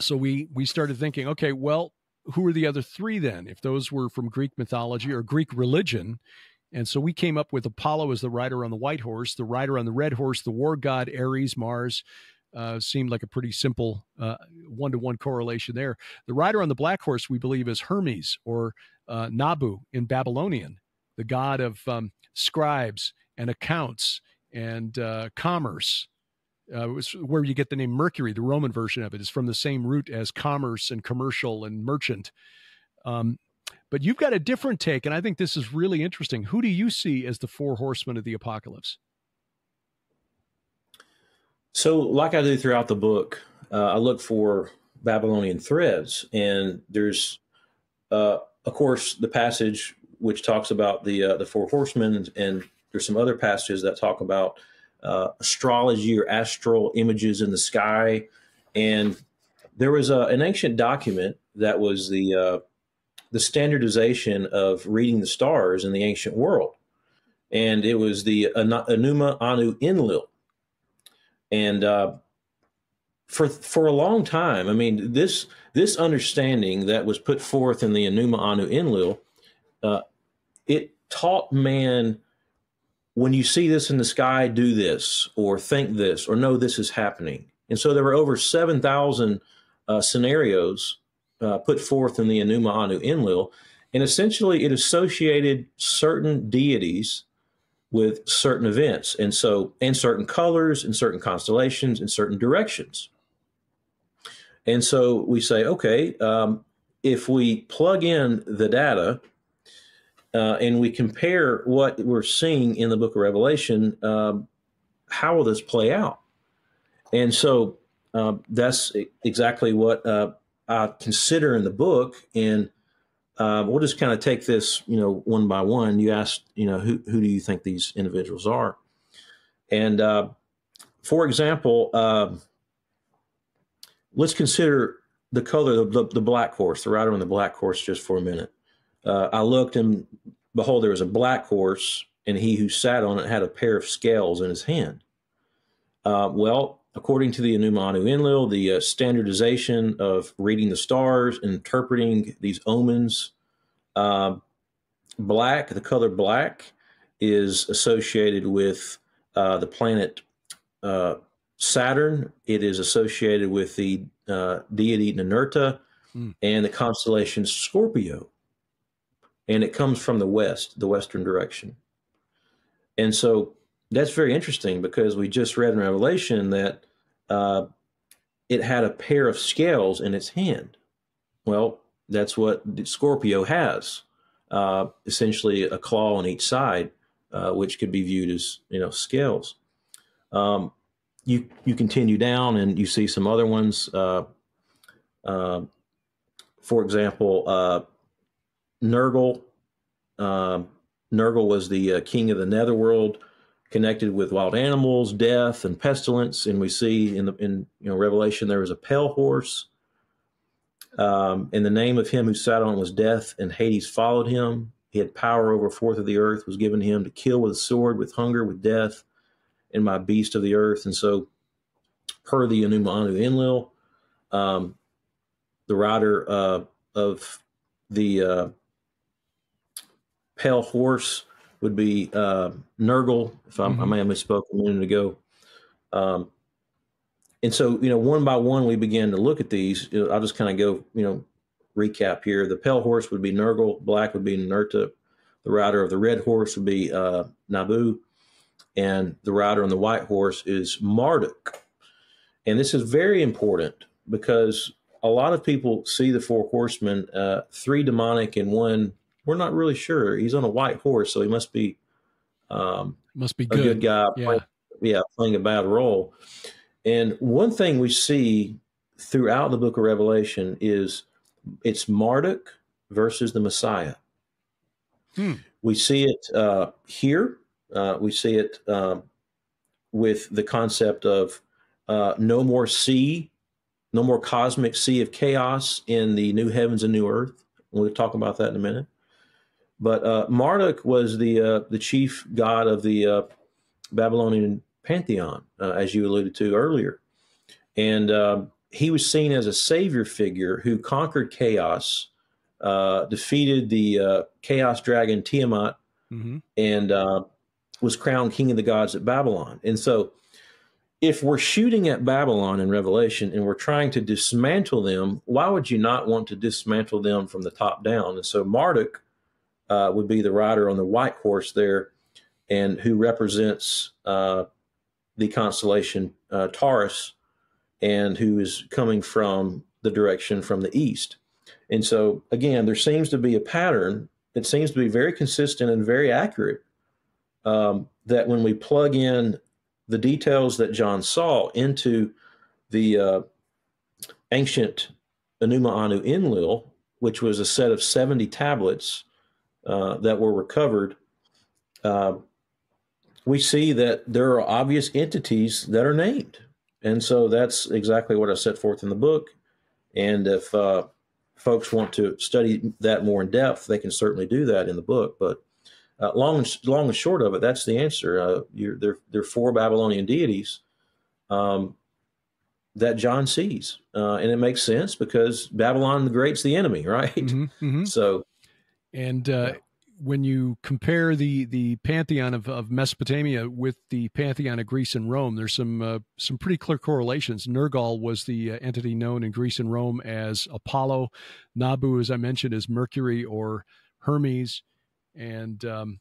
So we we started thinking, okay, well, who are the other three then? If those were from Greek mythology or Greek religion, and so we came up with Apollo as the rider on the white horse, the rider on the red horse, the war god Ares, Mars. Uh, seemed like a pretty simple one to one correlation there. The rider on the black horse, we believe, is Hermes or uh, Nabu in Babylonian, the god of um, scribes and accounts and uh, commerce. Uh, where you get the name Mercury, the Roman version of it is from the same root as commerce and commercial and merchant. Um, but you've got a different take, and I think this is really interesting. Who do you see as the four horsemen of the apocalypse? So, like I do throughout the book, uh, I look for Babylonian threads, and there's, uh, of course, the passage which talks about the uh, the four horsemen, and, and there's some other passages that talk about uh, astrology or astral images in the sky. And there was a, an ancient document that was the uh, the standardization of reading the stars in the ancient world, and it was the Enuma Anu Enlil. And uh, for for a long time, I mean this this understanding that was put forth in the Enuma Anu Enlil, uh, it taught man when you see this in the sky, do this, or think this, or know this is happening. And so there were over 7,000 uh, scenarios uh, put forth in the Enuma Anu Enlil. And essentially, it associated certain deities with certain events. And so, and certain colors, and certain constellations, and certain directions. And so we say, okay, um, if we plug in the data uh, and we compare what we're seeing in the book of Revelation, uh, how will this play out? And so uh, that's exactly what uh, I consider in the book. And uh, we'll just kind of take this, you know, one by one. You asked, you know, who, who do you think these individuals are? And uh, for example, let's consider the color of the, the black horse, the rider on the black horse, just for a minute uh, I looked and behold, there was a black horse, and he who sat on it had a pair of scales in his hand. Uh, well, according to the Enuma Anu Enlil, the uh, standardization of reading the stars interpreting these omens, uh, black, the color black, is associated with uh, the planet uh, Saturn. It is associated with the deity Ninurta mm. and the constellation Scorpio and it comes from the west, the western direction. And so that's very interesting because we just read in Revelation that uh, it had a pair of scales in its hand. Well, that's what Scorpio has, uh, essentially a claw on each side, uh, which could be viewed as you know scales. Um, you you continue down and you see some other ones. Uh, uh, for example, uh, Nergal. Uh, Nergal was the king of the netherworld, connected with wild animals, death, and pestilence. And we see in the in you know Revelation there was a pale horse. Um, and the name of him who sat on was Death, and Hades followed him. He had power over a fourth of the earth, was given him to kill with a sword, with hunger, with death, and my beast of the earth. And so, per the Enuma Anu Enlil, um, the rider uh, of the uh, pale horse would be uh, Nergal, if mm-hmm. i may have misspoke a minute ago. Um, and so, you know, one by one, we began to look at these. I'll just kind of go, you know, recap here. The pale horse would be Nergal, black would be Ninurta, The rider of the red horse would be uh, Nabu, and the rider on the white horse is Marduk. And this is very important because a lot of people see the four horsemen, uh, three demonic and one. We're not really sure. He's on a white horse, so he must be um, must be good. a good guy. Yeah. Playing, yeah, playing a bad role. And one thing we see throughout the book of Revelation is it's Marduk versus the Messiah. Hmm. We see it uh, here. Uh, we see it um, with the concept of uh, no more sea, no more cosmic sea of chaos in the new heavens and new earth. We'll talk about that in a minute. But uh, Marduk was the uh, the chief god of the uh, Babylonian pantheon, as you alluded to earlier, and um, he was seen as a savior figure who conquered chaos, uh, defeated the uh, chaos dragon Tiamat, mm-hmm. and uh, was crowned king of the gods at Babylon. And so, if we're shooting at Babylon in Revelation and we're trying to dismantle them, why would you not want to dismantle them from the top down? And so, Marduk uh, would be the rider on the white horse there, and who represents uh, the constellation uh, Taurus and who is coming from the direction from the east. And so, again, there seems to be a pattern that seems to be very consistent and very accurate. Um, that when we plug in the details that John saw into the uh, ancient Enuma Anu Enlil, which was a set of 70 tablets uh, that were recovered, uh, we see that there are obvious entities that are named. And so that's exactly what I set forth in the book. And if uh, folks want to study that more in depth, they can certainly do that in the book. But uh, long, and, long and short of it, that's the answer. Uh, there, there are four Babylonian deities um, that John sees. Uh, and it makes sense because Babylon the Great's the enemy, [LAUGHS] right? Mm-hmm, mm-hmm. So. And uh, yeah when you compare the the pantheon of, of Mesopotamia with the pantheon of Greece and Rome, there's some uh, some pretty clear correlations. Nergal was the uh, entity known in Greece and Rome as Apollo. Nabu, as I mentioned, is Mercury or Hermes, and um,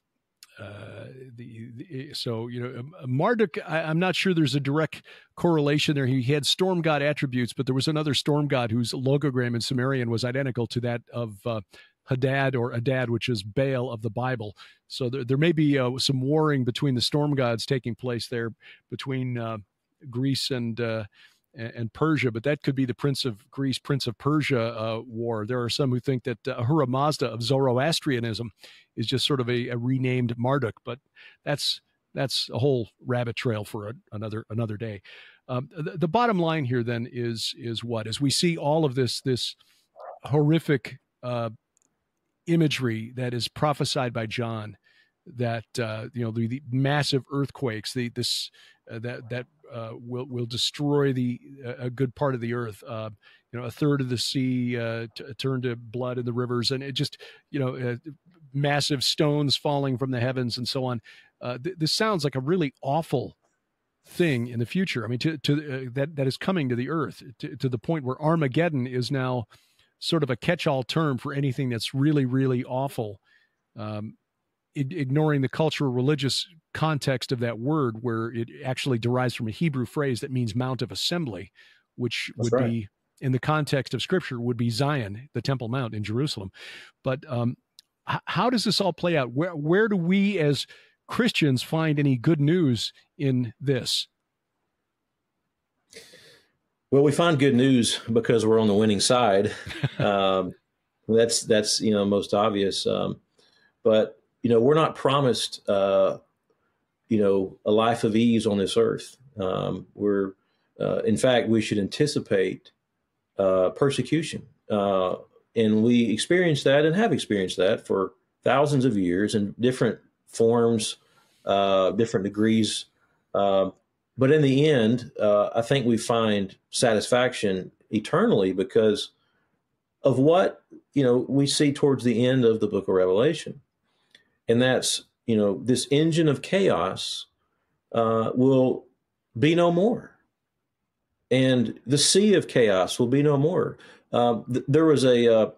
uh, the, the, so you know um, Marduk. I, am not sure there's a direct correlation there. He had storm god attributes, but there was another storm god whose logogram in Sumerian was identical to that of uh, Hadad or Adad, which is Baal of the Bible. So there, there may be uh, some warring between the storm gods taking place there between uh, Greece and uh, and Persia, but that could be the Prince of Greece, Prince of Persia uh, war. There are some who think that uh, Ahura Mazda of Zoroastrianism is just sort of a, a renamed Marduk, but that's that's a whole rabbit trail for a, another another day. Um, the, the, bottom line here then is is what as we see all of this this horrific uh, imagery that is prophesied by John that uh, you know the, the, massive earthquakes, the this uh, that that uh, will will destroy the a good part of the earth. Uh, you know, a third of the sea uh, t- turned to blood in the rivers, and it just you know uh, massive stones falling from the heavens and so on. Th- this sounds like a really awful thing in the future. I mean, to to that that is coming to the earth to, to the point where Armageddon is now sort of a catch-all term for anything that's really, really awful. Um, ignoring the cultural religious context of that word, where it actually derives from a Hebrew phrase that means Mount of Assembly, which that's would right. be in the context of Scripture would be Zion, the Temple Mount in Jerusalem. But um, h- how does this all play out? Where where do we as Christians find any good news in this? Well, we find good news because we're on the winning side. [LAUGHS] um, that's that's you know most obvious. Um, but you know we're not promised uh, you know a life of ease on this earth. Um, we're uh, in fact we should anticipate uh, persecution, uh, and we experience that and have experienced that for thousands of years in different forms, uh, different degrees. Um, but in the end, uh, I think we find satisfaction eternally because of what you know we see towards the end of the book of Revelation, and that's you know this engine of chaos uh, will be no more, and the sea of chaos will be no more. Uh, th- there was a uh,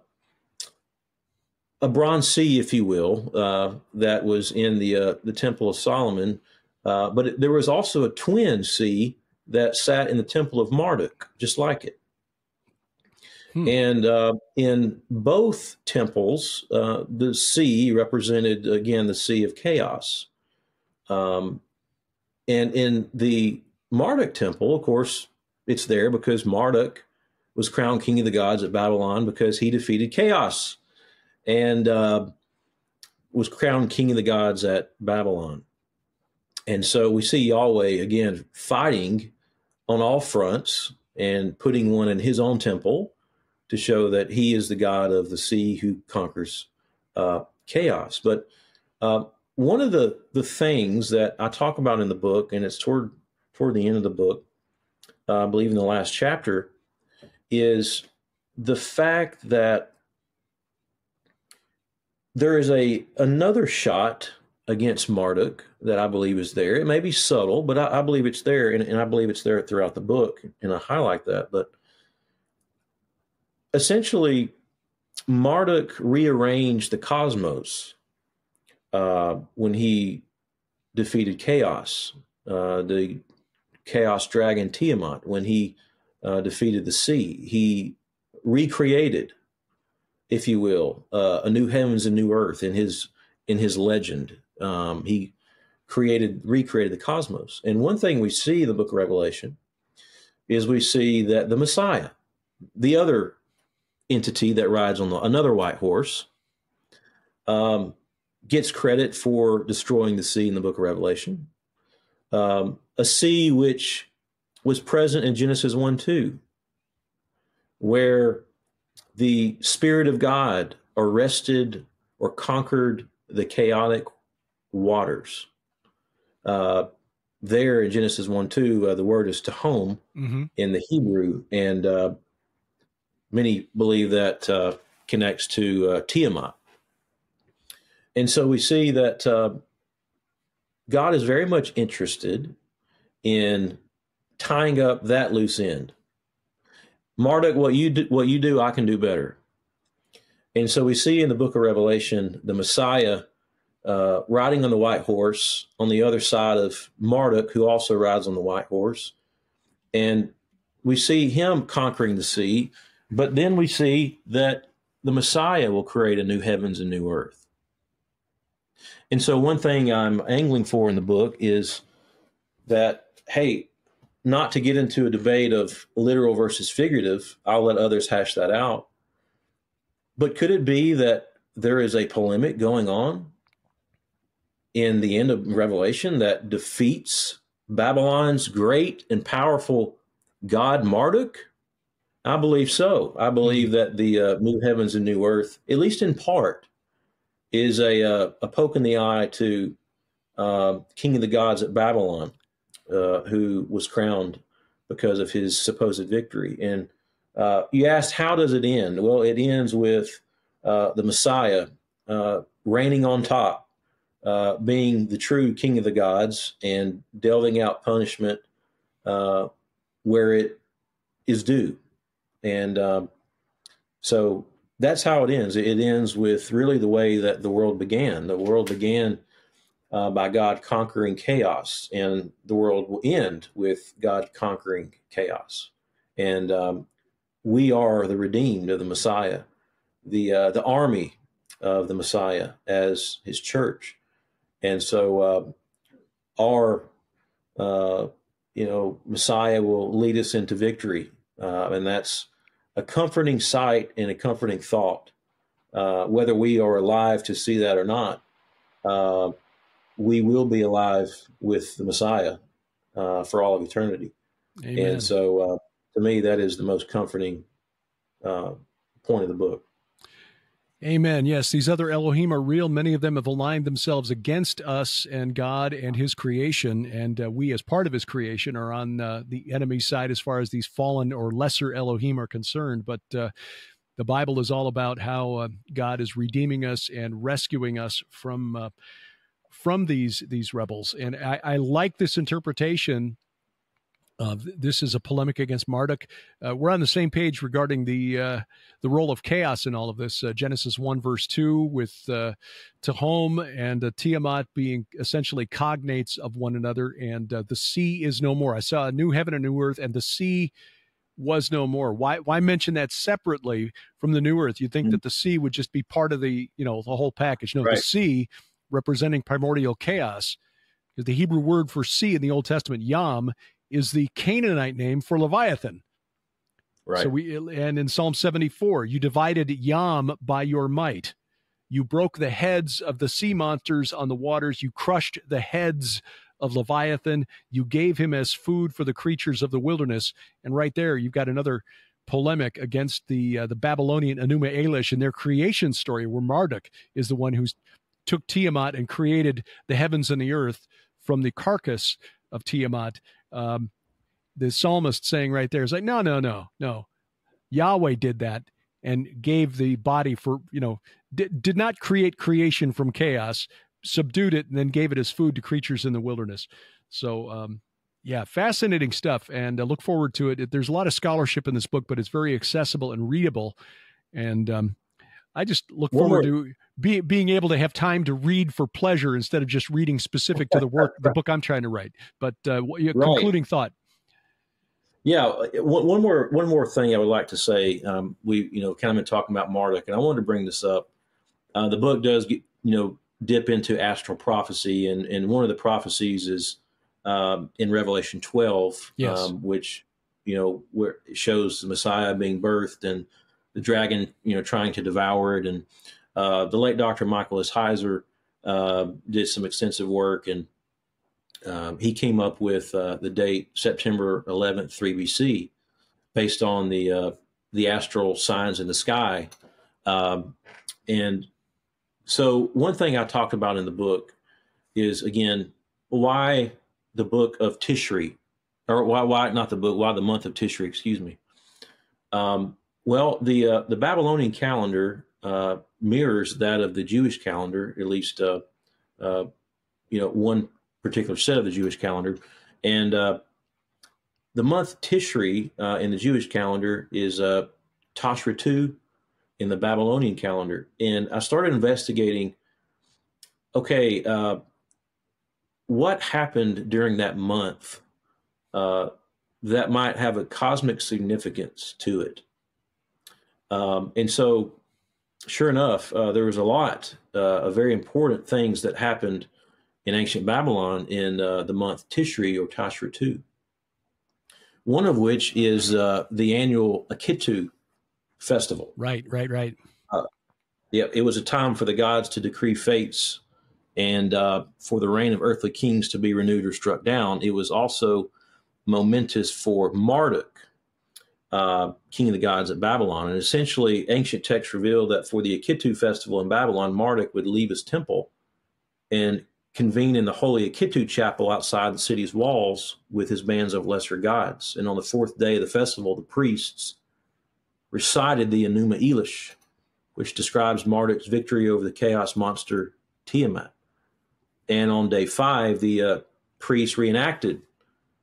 a bronze sea, if you will, uh, that was in the uh, the Temple of Solomon. Uh, but it, there was also a twin sea that sat in the Temple of Marduk, just like it. Hmm. And uh, in both temples, uh, the sea represented again the sea of chaos. Um, and in the Marduk temple, of course, it's there because Marduk was crowned king of the gods at Babylon because he defeated chaos and uh, was crowned king of the gods at Babylon. And so we see Yahweh again fighting on all fronts and putting one in his own temple to show that he is the God of the sea who conquers uh, chaos. But uh, one of the, the things that I talk about in the book, and it's toward toward the end of the book, uh, I believe in the last chapter, is the fact that there is a another shot against Marduk that I believe is there. It may be subtle, but I, I believe it's there, and, and, I believe it's there throughout the book, and I highlight that. But essentially, Marduk rearranged the cosmos uh, when he defeated Chaos, uh, the Chaos dragon Tiamat, when he uh, defeated the sea. He recreated, if you will, uh, a new heavens and new earth in his in his legend. Um, he created, recreated the cosmos. And one thing we see in the book of Revelation is we see that the Messiah, the other entity that rides on the, another white horse, um, gets credit for destroying the sea in the book of Revelation. Um, a sea which was present in Genesis 1 2, where the Spirit of God arrested or conquered the chaotic waters. Uh, there in Genesis 1 2, uh, the word is tehom mm-hmm. in the Hebrew, and uh, many believe that uh, connects to uh, Tiamat. And so we see that uh, God is very much interested in tying up that loose end. Marduk, what you do, what you do, I can do better. And so we see in the book of Revelation the Messiah uh, riding on the white horse on the other side of Marduk, who also rides on the white horse. And we see him conquering the sea, but then we see that the Messiah will create a new heavens and new earth. And so, one thing I'm angling for in the book is that, hey, not to get into a debate of literal versus figurative, I'll let others hash that out. But could it be that there is a polemic going on in the end of Revelation that defeats Babylon's great and powerful God Marduk? I believe so. I believe that the uh, new heavens and new earth, at least in part, is a, uh, a poke in the eye to uh, King of the Gods at Babylon uh, who was crowned because of his supposed victory. And uh, you asked, how does it end? Well, it ends with uh, the Messiah uh, reigning on top, uh, being the true king of the gods, and delving out punishment where it is due. And um, so that's how it ends. It ends with really the way that the world began. The world began uh, by God conquering chaos, and the world will end with God conquering chaos. And um, we are the redeemed of the Messiah, the uh, the army of the Messiah as His church, and so uh, our uh, you know Messiah will lead us into victory, uh, and that's a comforting sight and a comforting thought. Uh, whether we are alive to see that or not, we will be alive with the Messiah uh, for all of eternity. Amen. And so, uh, to me, that is the most comforting uh, point of the book. Amen. Yes, these other Elohim are real. Many of them have aligned themselves against us and God and His creation, and uh, we, as part of His creation, are on uh, the enemy's side as far as these fallen or lesser Elohim are concerned. But uh, the Bible is all about how God is redeeming us and rescuing us from from these these rebels, and I, I like this interpretation Uh, this is a polemic against Marduk. Uh, we're on the same page regarding the uh, the role of chaos in all of this. Uh, Genesis one verse two, with uh, Tehom and uh, Tiamat being essentially cognates of one another, and uh, the sea is no more. I saw a new heaven and new earth, and the sea was no more. Why why mention that separately from the new earth? You'd think mm-hmm. that the sea would just be part of the you know the whole package. No, right. the sea representing primordial chaos. Because the Hebrew word for sea in the Old Testament, yam, is the Canaanite name for Leviathan. Right. So we and in Psalm 74, you divided Yam by your might. You broke the heads of the sea monsters on the waters. You crushed the heads of Leviathan. You gave him as food for the creatures of the wilderness. And right there, you've got another polemic against the uh, the Babylonian Enuma Elish in their creation story, where Marduk is the one who took Tiamat and created the heavens and the earth from the carcass of Tiamat um, the psalmist saying right there is like, no, no, no, no. Yahweh did that and gave the body for, you know, did, did not create creation from chaos, subdued it, and then gave it as food to creatures in the wilderness. So, um, yeah, fascinating stuff. And I look forward to it. There's a lot of scholarship in this book, but it's very accessible and readable. And um, I just look forward to be, being able to have time to read for pleasure instead of just reading specific to the work, the [LAUGHS] book I'm trying to write. But uh, right. concluding thought. Yeah, one, one, more one more thing I would like to say. Um, we you know kind of been talking about Marduk, and I wanted to bring this up. Uh, the book does get you know dip into astral prophecy, and and one of the prophecies is um, in Revelation 12, yes. um, which you know where it shows the Messiah being birthed and the dragon you know trying to devour it, and uh, the late Dr. Michael S. Heiser uh, did some extensive work, and um, he came up with uh, the date September 11th, 3 BC, based on the uh, the astral signs in the sky. Um, and so, one thing I talked about in the book is again why the book of Tishri, or why why not the book, why the month of Tishri, excuse me. Um, well, the uh, the Babylonian calendar uh, mirrors that of the Jewish calendar, at least, uh, uh, you know, one particular set of the Jewish calendar. And uh, the month Tishri uh, in the Jewish calendar is uh, in the Babylonian calendar. And I started investigating okay, what happened during that month that might have a cosmic significance to it? Um, and so sure enough, uh, there was a lot uh, of very important things that happened in ancient Babylon in uh, the month Tishri or Tashritu. One of which is uh, the annual Akitu festival. Right, right, right. Uh, yeah, it was a time for the gods to decree fates and uh, for the reign of earthly kings to be renewed or struck down. It was also momentous for Marduk, uh, king of the gods at Babylon. And essentially, ancient texts reveal that for the Akitu festival in Babylon, Marduk would leave his temple and convene in the holy Akitu chapel outside the city's walls with his bands of lesser gods. And on the fourth day of the festival, the priests recited the Enuma Elish, which describes Marduk's victory over the chaos monster Tiamat. And on day five, the uh, priests reenacted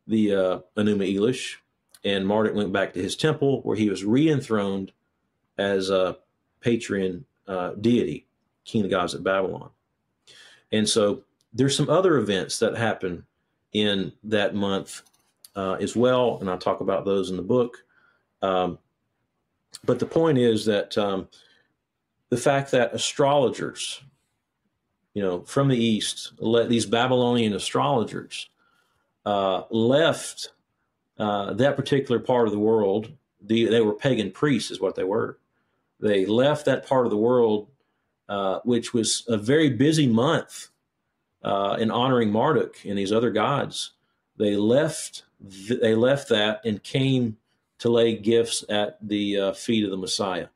the uh, Enuma Elish, and Marduk went back to his temple where he was re-enthroned as a patron uh, deity, king of the gods at Babylon. And so there's some other events that happen in that month uh, as well, and I talk about those in the book. Um, but the point is that um, the fact that astrologers, you know, from the east, let these Babylonian astrologers uh, left uh, that particular part of the world, the, they were pagan priests, is what they were. They left that part of the world, uh, which was a very busy month uh, in honoring Marduk and these other gods. They left. They left that and came to lay gifts at the uh, feet of the Messiah,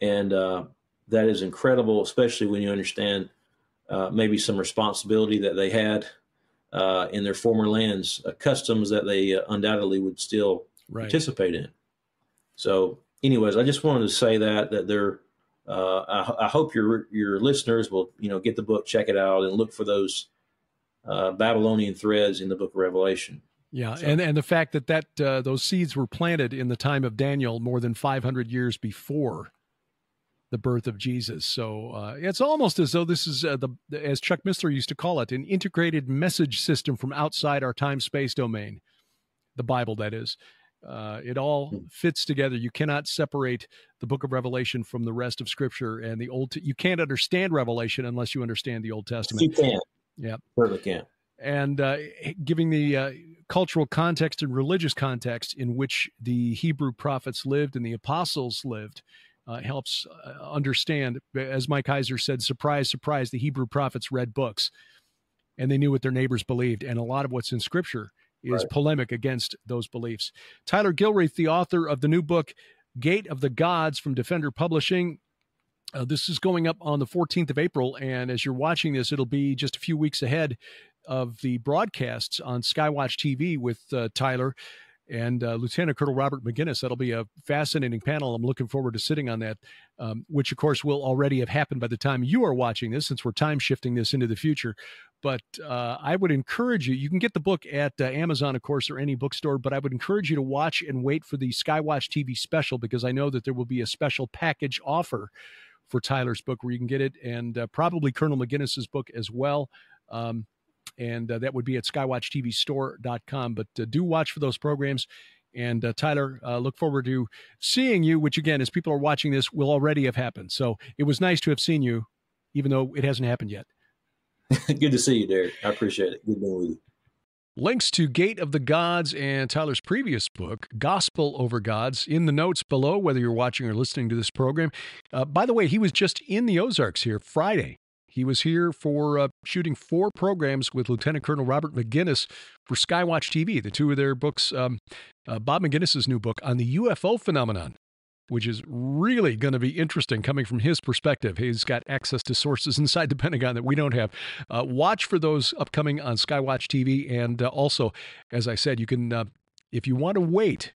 and uh, that is incredible, especially when you understand maybe some responsibility that they had uh, in their former lands, uh, customs that they uh, undoubtedly would still right. participate in. So, anyways, I just wanted to say that that they're. Uh, I, I, hope your your listeners will you know get the book, check it out, and look for those uh, Babylonian threads in the Book of Revelation. Yeah, so. and and the fact that that uh, those seeds were planted in the time of Daniel more than 500 years before the birth of Jesus. So uh, it's almost as though this is uh, the as Chuck Missler used to call it, an integrated message system from outside our time space domain. The Bible, that is. Uh, it all hmm. fits together. You cannot separate the book of Revelation from the rest of Scripture and the Old. you can't understand Revelation unless you understand the Old Testament. You can't. Yeah, perfect. can And uh, giving the uh, cultural context and religious context in which the Hebrew prophets lived and the apostles lived uh, helps uh, understand. As Mike Heiser said, "Surprise, surprise!" The Hebrew prophets read books, and they knew what their neighbors believed, and a lot of what's in Scripture is right. polemic against those beliefs. Tyler Gilreath, the author of the new book, Gate of the Gods from Defender Publishing. Uh, this is going up on the 14th of April, and as you're watching this, it'll be just a few weeks ahead of the broadcasts on Skywatch TV with uh, Tyler and uh, Lieutenant Colonel Robert Maginnis. That'll be a fascinating panel. I'm looking forward to sitting on that, um, which of course will already have happened by the time you are watching this, since we're time shifting this into the future. But uh, I would encourage you. You can get the book at uh, Amazon, of course, or any bookstore. But I would encourage you to watch and wait for the Skywatch TV special because I know that there will be a special package offer for Tyler's book where you can get it, and uh, probably Colonel Maginnis's book as well. Um, and uh, that would be at skywatchtvstore.com. But uh, do watch for those programs. And uh, Tyler, uh, look forward to seeing you, which again, as people are watching this, will already have happened. So it was nice to have seen you, even though it hasn't happened yet. [LAUGHS] Good to see you, Derek. I appreciate it. Good being with you. Links to Gate of the Gods and Tyler's previous book, Gospel Over Gods, in the notes below, whether you're watching or listening to this program. Uh, by the way, he was just in the Ozarks here Friday he was here for uh, shooting four programs with Lieutenant Colonel Robert Maginnis for Skywatch TV, the two of their books, um, uh, Bob Maginnis's new book on the UFO phenomenon, which is really going to be interesting coming from his perspective. He's got access to sources [LAUGHS] inside the Pentagon that we don't have. Uh, watch for those upcoming on Skywatch TV. And uh, also, as I said, you can, uh, if you want to wait,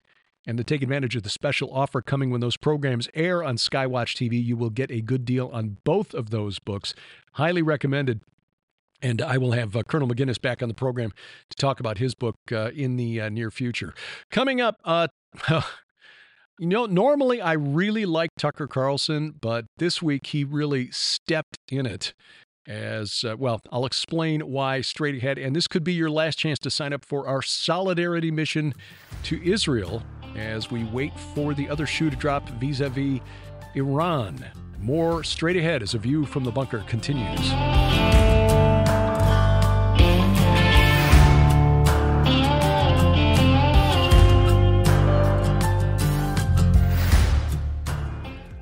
and to take advantage of the special offer coming when those programs air on Skywatch TV, you will get a good deal on both of those books. Highly recommended. And I will have uh, Colonel Maginnis back on the program to talk about his book uh, in the uh, near future. Coming up, uh, [LAUGHS] you know, normally I really like Tucker Carlson, but this week he really stepped in it as uh, well. I'll explain why straight ahead. And this could be your last chance to sign up for our solidarity mission to Israel as we wait for the other shoe to drop vis a vis Iran. More straight ahead as a view from the bunker continues.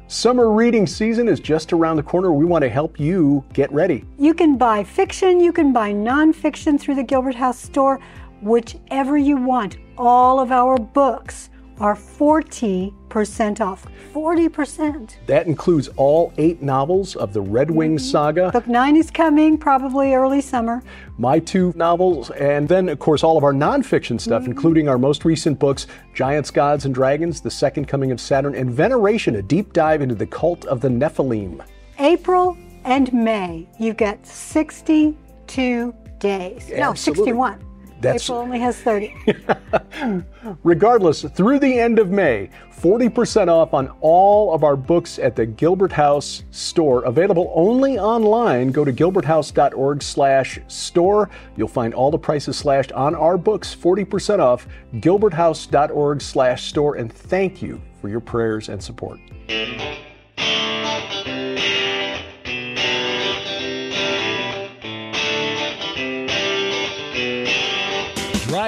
Summer reading season is just around the corner. We want to help you get ready. You can buy fiction, you can buy nonfiction through the Gilbert House store, whichever you want. All of our books are 40% off. 40%. That includes all eight novels of the Red Wings mm-hmm. saga. Book nine is coming, probably early summer. My two novels, and then, of course, all of our nonfiction stuff, mm-hmm. including our most recent books Giants, Gods, and Dragons, The Second Coming of Saturn, and Veneration, a deep dive into the cult of the Nephilim. April and May, you get 62 days. Yeah, no, absolutely. 61. That's, April only has 30. [LAUGHS] Regardless, through the end of May, 40% off on all of our books at the Gilbert House store. Available only online. Go to gilberthouse.org slash store. You'll find all the prices slashed on our books, 40% off, gilberthouse.org slash store. And thank you for your prayers and support.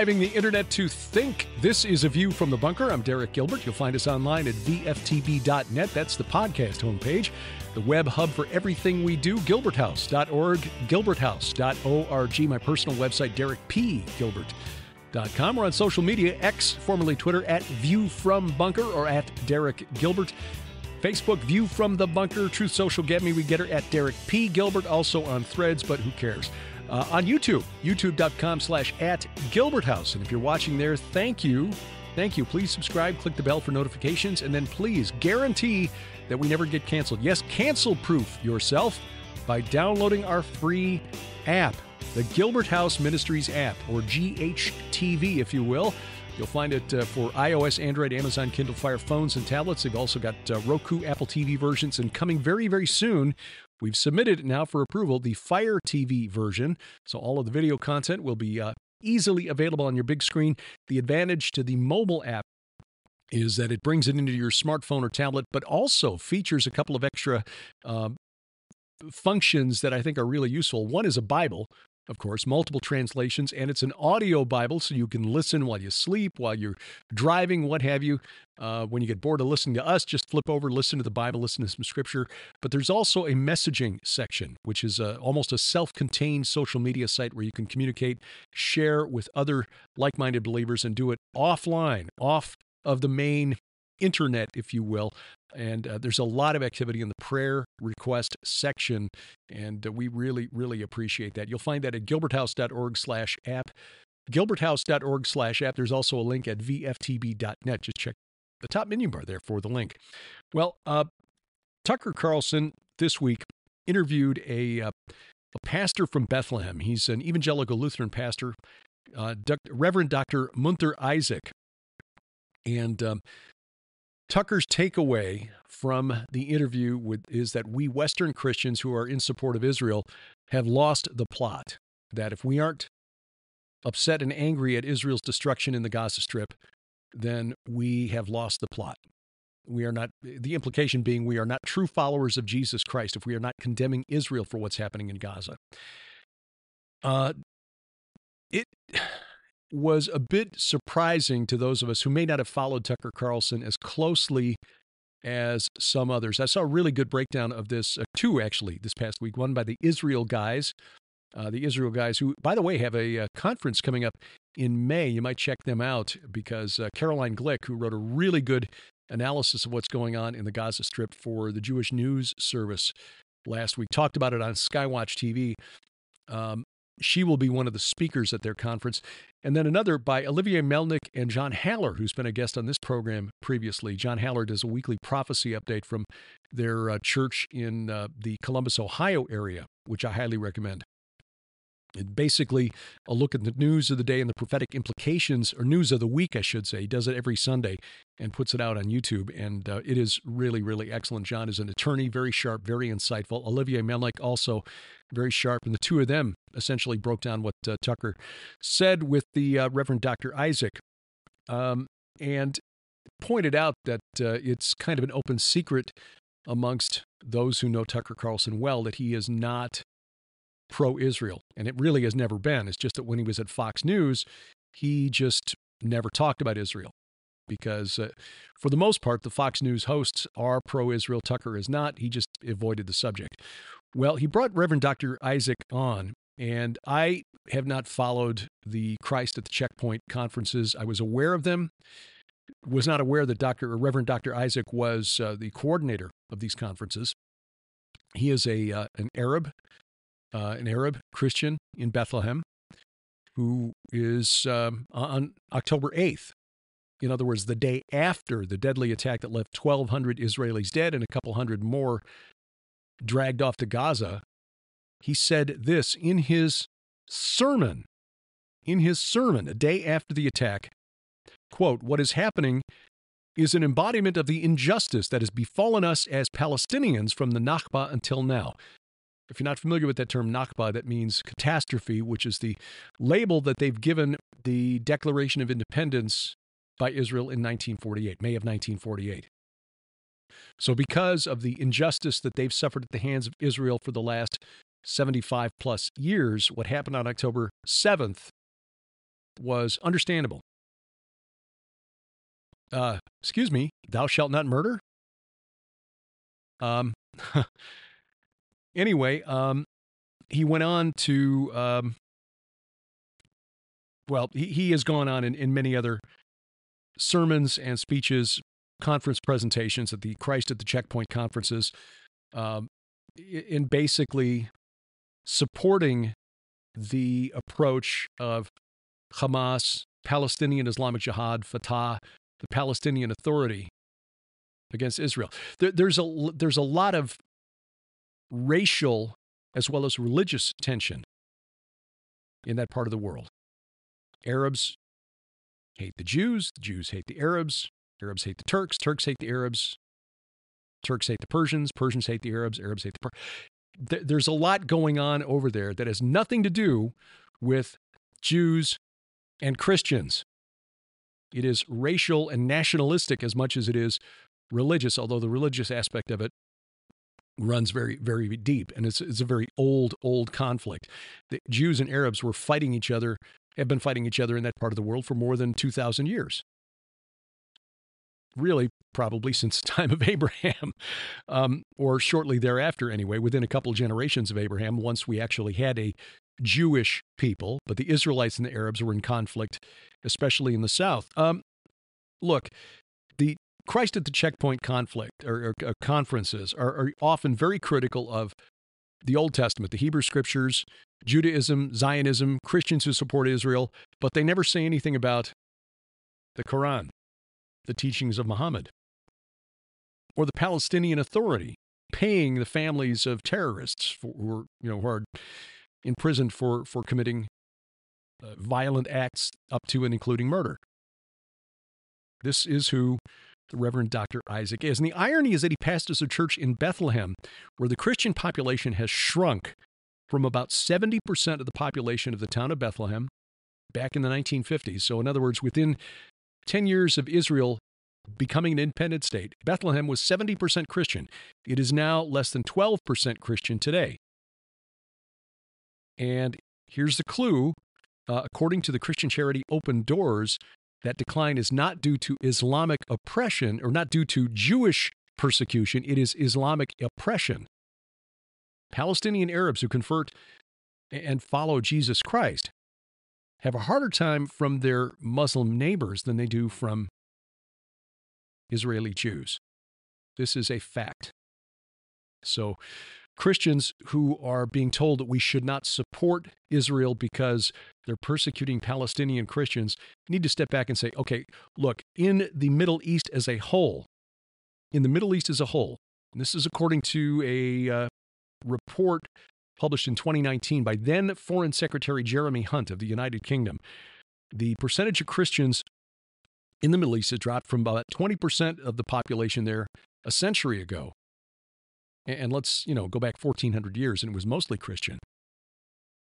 Driving the internet to think. This is A View from the Bunker. I'm Derek Gilbert. You'll find us online at VFTB.net. That's the podcast homepage. The web hub for everything we do, gilberthouse.org, gilberthouse.org. My personal website, derekpgilbert.com. We're on social media, X, formerly Twitter, at View from Bunker or at Derek Gilbert. Facebook, View from the Bunker. Truth Social, get me, we get her at Derek P. Gilbert, also on threads, but who cares? Uh, on YouTube, youtube.com slash at Gilbert House. And if you're watching there, thank you. Thank you. Please subscribe, click the bell for notifications, and then please guarantee that we never get canceled. Yes, cancel proof yourself by downloading our free app, the Gilbert House Ministries app, or GHTV, if you will. You'll find it uh, for iOS, Android, Amazon, Kindle Fire phones and tablets. They've also got uh, Roku, Apple TV versions, and coming very, very soon, we've submitted it now for approval the Fire TV version. So all of the video content will be uh, easily available on your big screen. The advantage to the mobile app is that it brings it into your smartphone or tablet, but also features a couple of extra um, functions that I think are really useful. One is a Bible, of course, multiple translations, and it's an audio Bible, so you can listen while you sleep, while you're driving, what have you. Uh, when you get bored of listening to us, just flip over, listen to the Bible, listen to some scripture. But there's also a messaging section, which is a, uh, almost a self contained social media site where you can communicate, share with other like minded believers, and do it offline, off of the main internet, if you will. And uh, there's a lot of activity in the prayer request section, and uh, we really, really appreciate that. You'll find that at gilberthouse.org slash app. Gilberthouse.org slash app. There's also a link at vftb.net. Just check the top menu bar there for the link. Well, uh, Tucker Carlson this week interviewed a, uh, a pastor from Bethlehem. He's an evangelical Lutheran pastor, uh, Reverend Dr. Munther Isaac. And um, Tucker's takeaway from the interview with, is that we Western Christians who are in support of Israel have lost the plot. That if we aren't upset and angry at Israel's destruction in the Gaza Strip, then we have lost the plot. We are not, the implication being we are not true followers of Jesus Christ if we are not condemning Israel for what's happening in Gaza. Uh, it was a bit surprising to those of us who may not have followed Tucker Carlson as closely as some others. I saw a really good breakdown of this, uh, two actually, this past week. One by the Israel guys, uh, the Israel guys, who, by the way, have a, a, uh, conference coming up in May. You might check them out because uh, Caroline Glick, who wrote a really good analysis of what's going on in the Gaza Strip for the Jewish News Service last week, talked about it on Skywatch TV. Um, she will be one of the speakers at their conference. And then another by Olivier Melnick and John Haller, who's been a guest on this program previously. John Haller does a weekly prophecy update from their uh, church in uh, the Columbus, Ohio area, which I highly recommend basically a look at the news of the day and the prophetic implications, or news of the week, I should say. He does it every Sunday and puts it out on YouTube. And uh, it is really, really excellent. John is an attorney, very sharp, very insightful. Olivier Melnick, also very sharp. And the two of them essentially broke down what uh, Tucker said with the uh, Reverend Dr. Isaac um, and pointed out that uh, it's kind of an open secret amongst those who know Tucker Carlson well that he is not pro Israel. And it really has never been. It's just that when he was at Fox News, he just never talked about Israel because, uh, for the most part, the Fox News hosts are pro Israel. Tucker is not. He just avoided the subject. Well, he brought Reverend Dr. Isaac on, and I have not followed the Christ at the Checkpoint conferences. I was aware of them, was not aware that Dr. Reverend Dr. Isaac was uh, the coordinator of these conferences. He is a uh, an Arab uh, an Arab Christian in Bethlehem who is um, on October 8th. In other words, the day after the deadly attack that left 1,200 Israelis dead and a couple hundred more dragged off to Gaza, he said this in his sermon. In his sermon, a day after the attack, quote, What is happening is an embodiment of the injustice that has befallen us as Palestinians from the Nakba until now. If you're not familiar with that term Nakba, that means catastrophe, which is the label that they've given the Declaration of Independence by Israel in 1948, May of 1948. So, because of the injustice that they've suffered at the hands of Israel for the last 75 plus years, what happened on October 7th was understandable. Uh, excuse me, thou shalt not murder? Um, [LAUGHS] anyway, um, he went on to, um, well, he, he has gone on in, in many other sermons and speeches, conference presentations at the Christ at the Checkpoint conferences, um, in basically supporting the approach of Hamas, Palestinian Islamic Jihad, Fatah, the Palestinian Authority against Israel. There, there's a there's a lot of racial as well as religious tension in that part of the world. Arabs hate the Jews, the Jews hate the Arabs, Arabs hate the Turks, Turks hate the Arabs, Turks hate the Persians, Persians hate the Arabs, Arabs hate the There's a lot going on over there that has nothing to do with Jews and Christians. It is racial and nationalistic as much as it is religious, although the religious aspect of it runs very, very deep. And it's, it's a very old, old conflict. The Jews and Arabs were fighting each other, have been fighting each other in that part of the world for more than 2,000 years. Really, probably since the [LAUGHS] time of Abraham, um, or shortly thereafter, anyway, within a couple of generations of Abraham, once we actually had a Jewish people, but the Israelites and the Arabs were in conflict, especially in the south. Um, look, Christ at the checkpoint conflict or, or uh, conferences are, are often very critical of the Old Testament, the Hebrew scriptures, Judaism, Zionism, Christians who support Israel, but they never say anything about the Quran, the teachings of Muhammad, or the Palestinian Authority paying the families of terrorists for, who are, you know, who are imprisoned for, for committing uh, violent acts up to and including murder. This is who the Reverend Dr. Isaac is. And the irony is that he pastors a church in Bethlehem where the Christian population has shrunk from about 70% of the population of the town of Bethlehem back in the 1950s. So, in other words, within 10 years of Israel becoming an independent state, Bethlehem was 70% Christian. It is now less than 12% Christian today. And here's the clue uh, according to the Christian charity Open Doors, that decline is not due to Islamic oppression or not due to Jewish persecution, it is Islamic oppression. Palestinian Arabs who convert and follow Jesus Christ have a harder time from their Muslim neighbors than they do from Israeli Jews. This is a fact. So, Christians who are being told that we should not support Israel because they're persecuting Palestinian Christians need to step back and say, okay, look, in the Middle East as a whole, in the Middle East as a whole, and this is according to a uh, report published in 2019 by then Foreign Secretary Jeremy Hunt of the United Kingdom, the percentage of Christians in the Middle East has dropped from about 20% of the population there a century ago and let's you know go back 1400 years and it was mostly christian.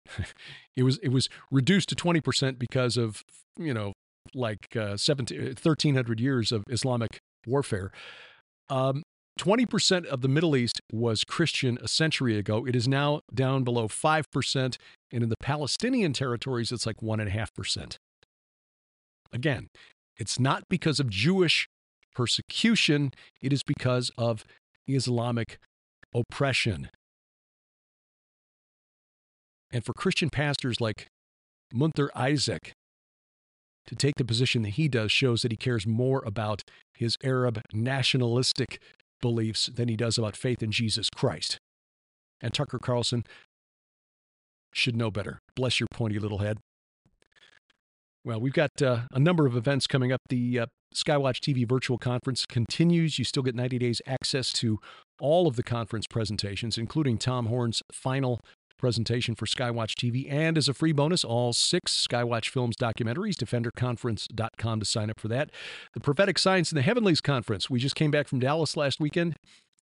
[LAUGHS] It was it was reduced to 20% because of you know like uh, 1300 years of islamic warfare. Um, 20% of the middle east was christian a century ago. It is now down below 5% and in the palestinian territories it's like 1.5% again it's not because of jewish persecution. It is because of islamic oppression. And for Christian pastors like Munther Isaac to take the position that he does shows that he cares more about his Arab nationalistic beliefs than he does about faith in Jesus Christ. And Tucker Carlson should know better. Bless your pointy little head. Well, we've got uh, a number of events coming up. The uh, Skywatch TV virtual conference continues. You still get 90 days access to all of the conference presentations, including Tom Horn's final presentation for Skywatch TV. And as a free bonus, all six Skywatch Films documentaries, defenderconference.com to sign up for that. The Prophetic Science in the Heavenlies Conference. We just came back from Dallas last weekend.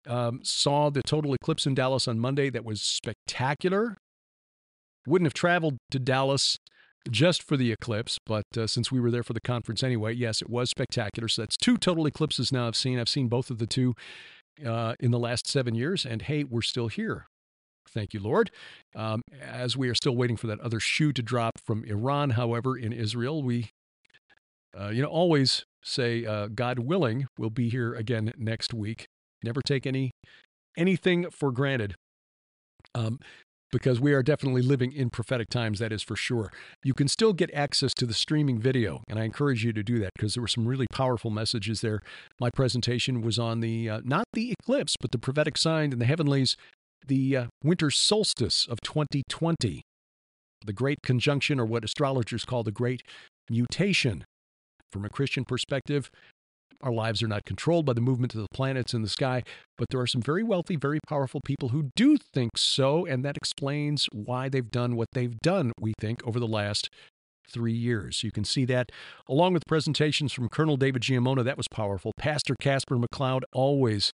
Um, saw the total eclipse in Dallas on Monday. That was spectacular. Wouldn't have traveled to Dallas just for the eclipse, but uh, since we were there for the conference anyway, yes, it was spectacular. So that's two total eclipses now I've seen. I've seen both of the two uh, in the last seven years. And hey, we're still here. Thank you, Lord. Um, as we are still waiting for that other shoe to drop from Iran, however, in Israel, we, uh, you know, always say, uh, God willing, we'll be here again next week. Never take any anything for granted. Um, because we are definitely living in prophetic times, that is for sure. You can still get access to the streaming video, and I encourage you to do that because there were some really powerful messages there. My presentation was on the, uh, not the eclipse, but the prophetic sign in the heavenlies, the uh, winter solstice of 2020, the great conjunction, or what astrologers call the great mutation. From a Christian perspective, our lives are not controlled by the movement of the planets in the sky, but there are some very wealthy, very powerful people who do think so, and that explains why they've done what they've done, we think, over the last three years. You can see that along with presentations from Colonel David Giammona. That was powerful. Pastor Casper McLeod, always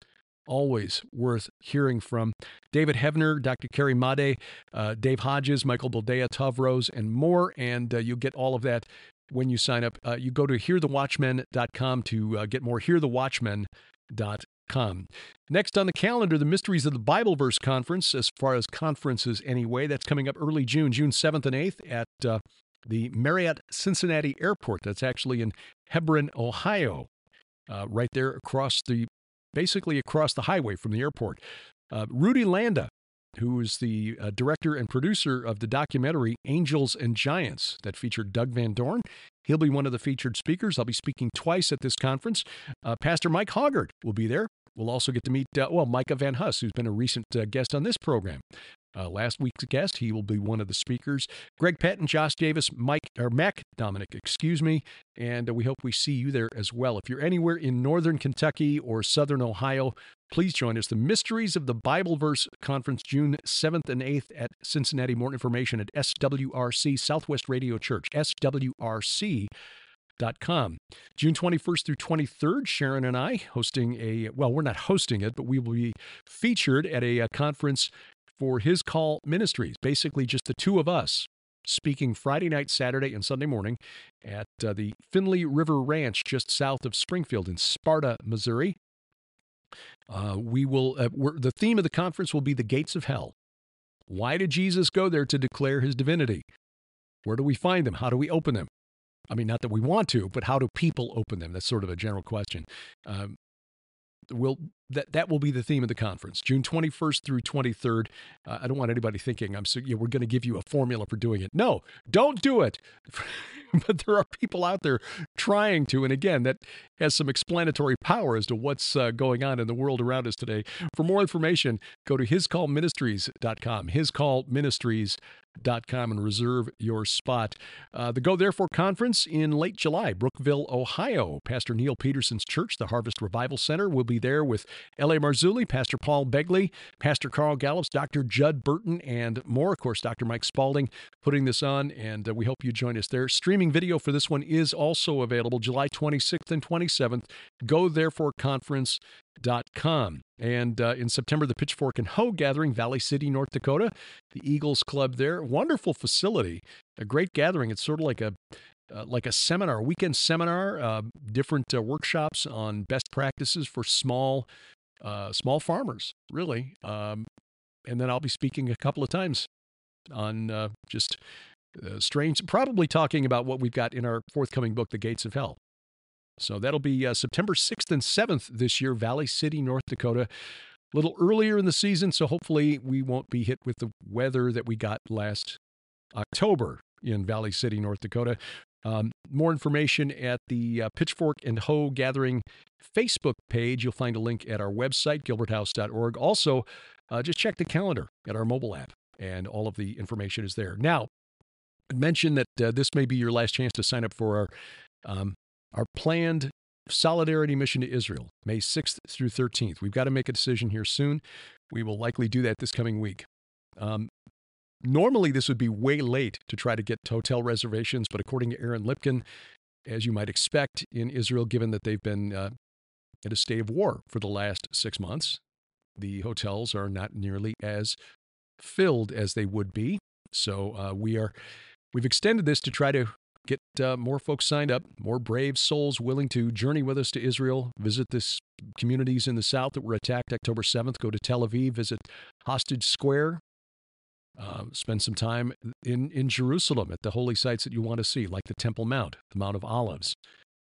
always worth hearing from. David Heavener, Dr. Kerry Madej, uh, Dave Hodges, Michael Boldea, Tov and more. And uh, you'll get all of that when you sign up. Uh, you go to hearthewatchmen.com to uh, get more hearthewatchmen.com. Next on the calendar, the Mysteries of the Bible Verse Conference, as far as conferences anyway. That's coming up early June, June 7th and 8th at uh, the Marriott Cincinnati Airport. That's actually in Hebron, Ohio, uh, right there across the, basically across the highway from the airport. Uh, Rudy Landa, who is the uh, director and producer of the documentary Angels and Giants that featured Doug Van Dorn. He'll be one of the featured speakers. I'll be speaking twice at this conference. Uh, Pastor Mike Hoggard will be there. We'll also get to meet, uh, well, Micah Van Huss, who's been a recent uh, guest on this program. Uh, last week's guest, he will be one of the speakers. Greg Patton, Josh Davis, Mike or Mac Dominick, excuse me, and uh, we hope we see you there as well. If you're anywhere in northern Kentucky or southern Ohio, please join us. The Mysteries of the Bible Verse Conference, June 7th and 8th at Cincinnati. More information at SWRC Southwest Radio Church, SWRC. Com. June 21st through 23rd, Sharon and I hosting a, well, we're not hosting it, but we will be featured at a, a conference for His Call Ministries, basically just the two of us speaking Friday night, Saturday, and Sunday morning at uh, the Finley River Ranch just south of Springfield in Sparta, Missouri. Uh, we will, uh, the theme of the conference will be the gates of hell. Why did Jesus go there to declare his divinity? Where do we find them? How do we open them? I mean, not that we want to, but how do people open them? That's sort of a general question. Um, will that that will be the theme of the conference, June 21st through 23rd. Uh, I don't want anybody thinking I'm so, yeah, we're going to give you a formula for doing it. No, don't do it. [LAUGHS] but there are people out there trying to, and again, that has some explanatory power as to what's uh, going on in the world around us today. For more information, go to hiscallministries.com. Hiscallministries.com com and reserve your spot. Uh, the Go Therefore Conference in late July, Brookville, Ohio. Pastor Neil Peterson's church, the Harvest Revival Center, will be there with L.A. Marzulli, Pastor Paul Begley, Pastor Carl Gallups, Dr. Judd Burton, and more. Of course, Dr. Mike Spalding putting this on, and uh, we hope you join us there. Streaming video for this one is also available July 26th and 27th. Go Therefore Conference com. And uh, in September, the Pitchfork and Hoe gathering, Valley City, North Dakota, the Eagles Club there. Wonderful facility, a great gathering. It's sort of like a uh, like a seminar, a weekend seminar, uh, different uh, workshops on best practices for small uh, small farmers, really. Um, and then I'll be speaking a couple of times on uh, just strange, probably talking about what we've got in our forthcoming book, The Gates of Hell. So that'll be September 6th and 7th this year, Valley City, North Dakota. A little earlier in the season, so hopefully we won't be hit with the weather that we got last October in Valley City, North Dakota. Um, more information at the uh, Pitchfork and Hoe Gathering Facebook page. You'll find a link at our website, gilberthouse.org. Also, uh, just check the calendar at our mobile app, and all of the information is there. Now, I mentioned that uh, this may be your last chance to sign up for our um, our planned solidarity mission to Israel, May 6th through 13th. We've got to make a decision here soon. We will likely do that this coming week. Um, normally, this would be way late to try to get hotel reservations, but according to Aaron Lipkin, as you might expect in Israel, given that they've been uh, in a state of war for the last six months, the hotels are not nearly as filled as they would be. So uh, we are we've extended this to try to get uh, more folks signed up, more brave souls willing to journey with us to Israel, visit this communities in the south that were attacked October 7th, go to Tel Aviv, visit Hostage Square, uh, spend some time in, in Jerusalem at the holy sites that you want to see, like the Temple Mount, the Mount of Olives,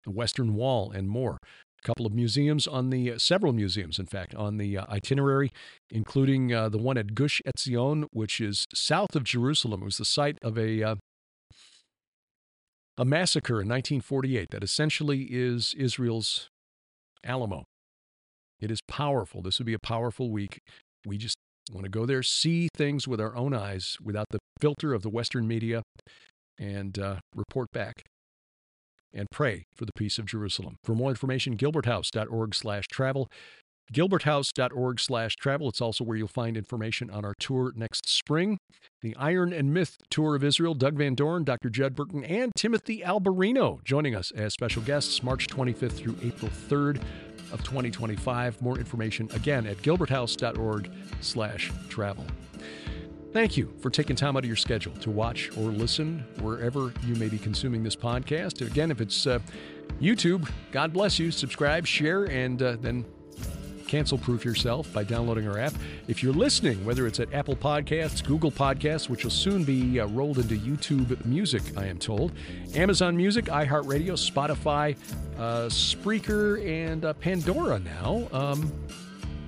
the Western Wall, and more. A couple of museums on the, uh, several museums, in fact, on the uh, itinerary, including uh, the one at Gush Etzion, which is south of Jerusalem. It was the site of a uh, a massacre in 1948 that essentially is Israel's Alamo. It is powerful. This would be a powerful week. We just want to go there, see things with our own eyes without the filter of the Western media, and uh, report back. and pray for the peace of Jerusalem. For more information, gilberthouse.org slash travel. Gilberthouse.org slash travel. It's also where you'll find information on our tour next spring. The Iron and Myth Tour of Israel, Doug Van Dorn, Dr. Judd Burton, and Timothy Alberino joining us as special guests March 25th through April 3rd of 2025. More information again at gilberthouse.org slash travel. Thank you for taking time out of your schedule to watch or listen wherever you may be consuming this podcast. Again, if it's uh, YouTube, God bless you. Subscribe, share, and uh, then cancel proof yourself by downloading our app. If you're listening, whether it's at Apple Podcasts, Google Podcasts, which will soon be uh, rolled into YouTube Music, I am told, Amazon Music, iHeartRadio, Spotify, uh, Spreaker, and uh, Pandora now. Um,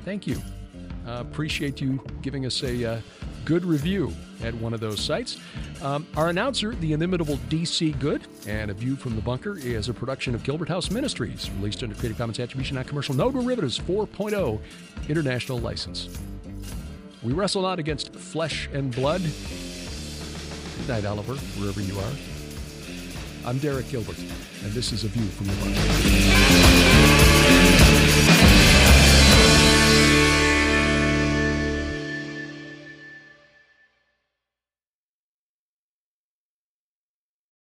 thank you. Uh, appreciate you giving us a uh, good review at one of those sites. Um, our announcer, the inimitable DC Good, and A View from the Bunker is a production of Gilbert House Ministries, released under Creative Commons Attribution, non commercial, no derivatives 4.0 international license. We wrestle not against flesh and blood. Good night, Oliver, wherever you are. I'm Derek Gilbert, and this is A View from the Bunker.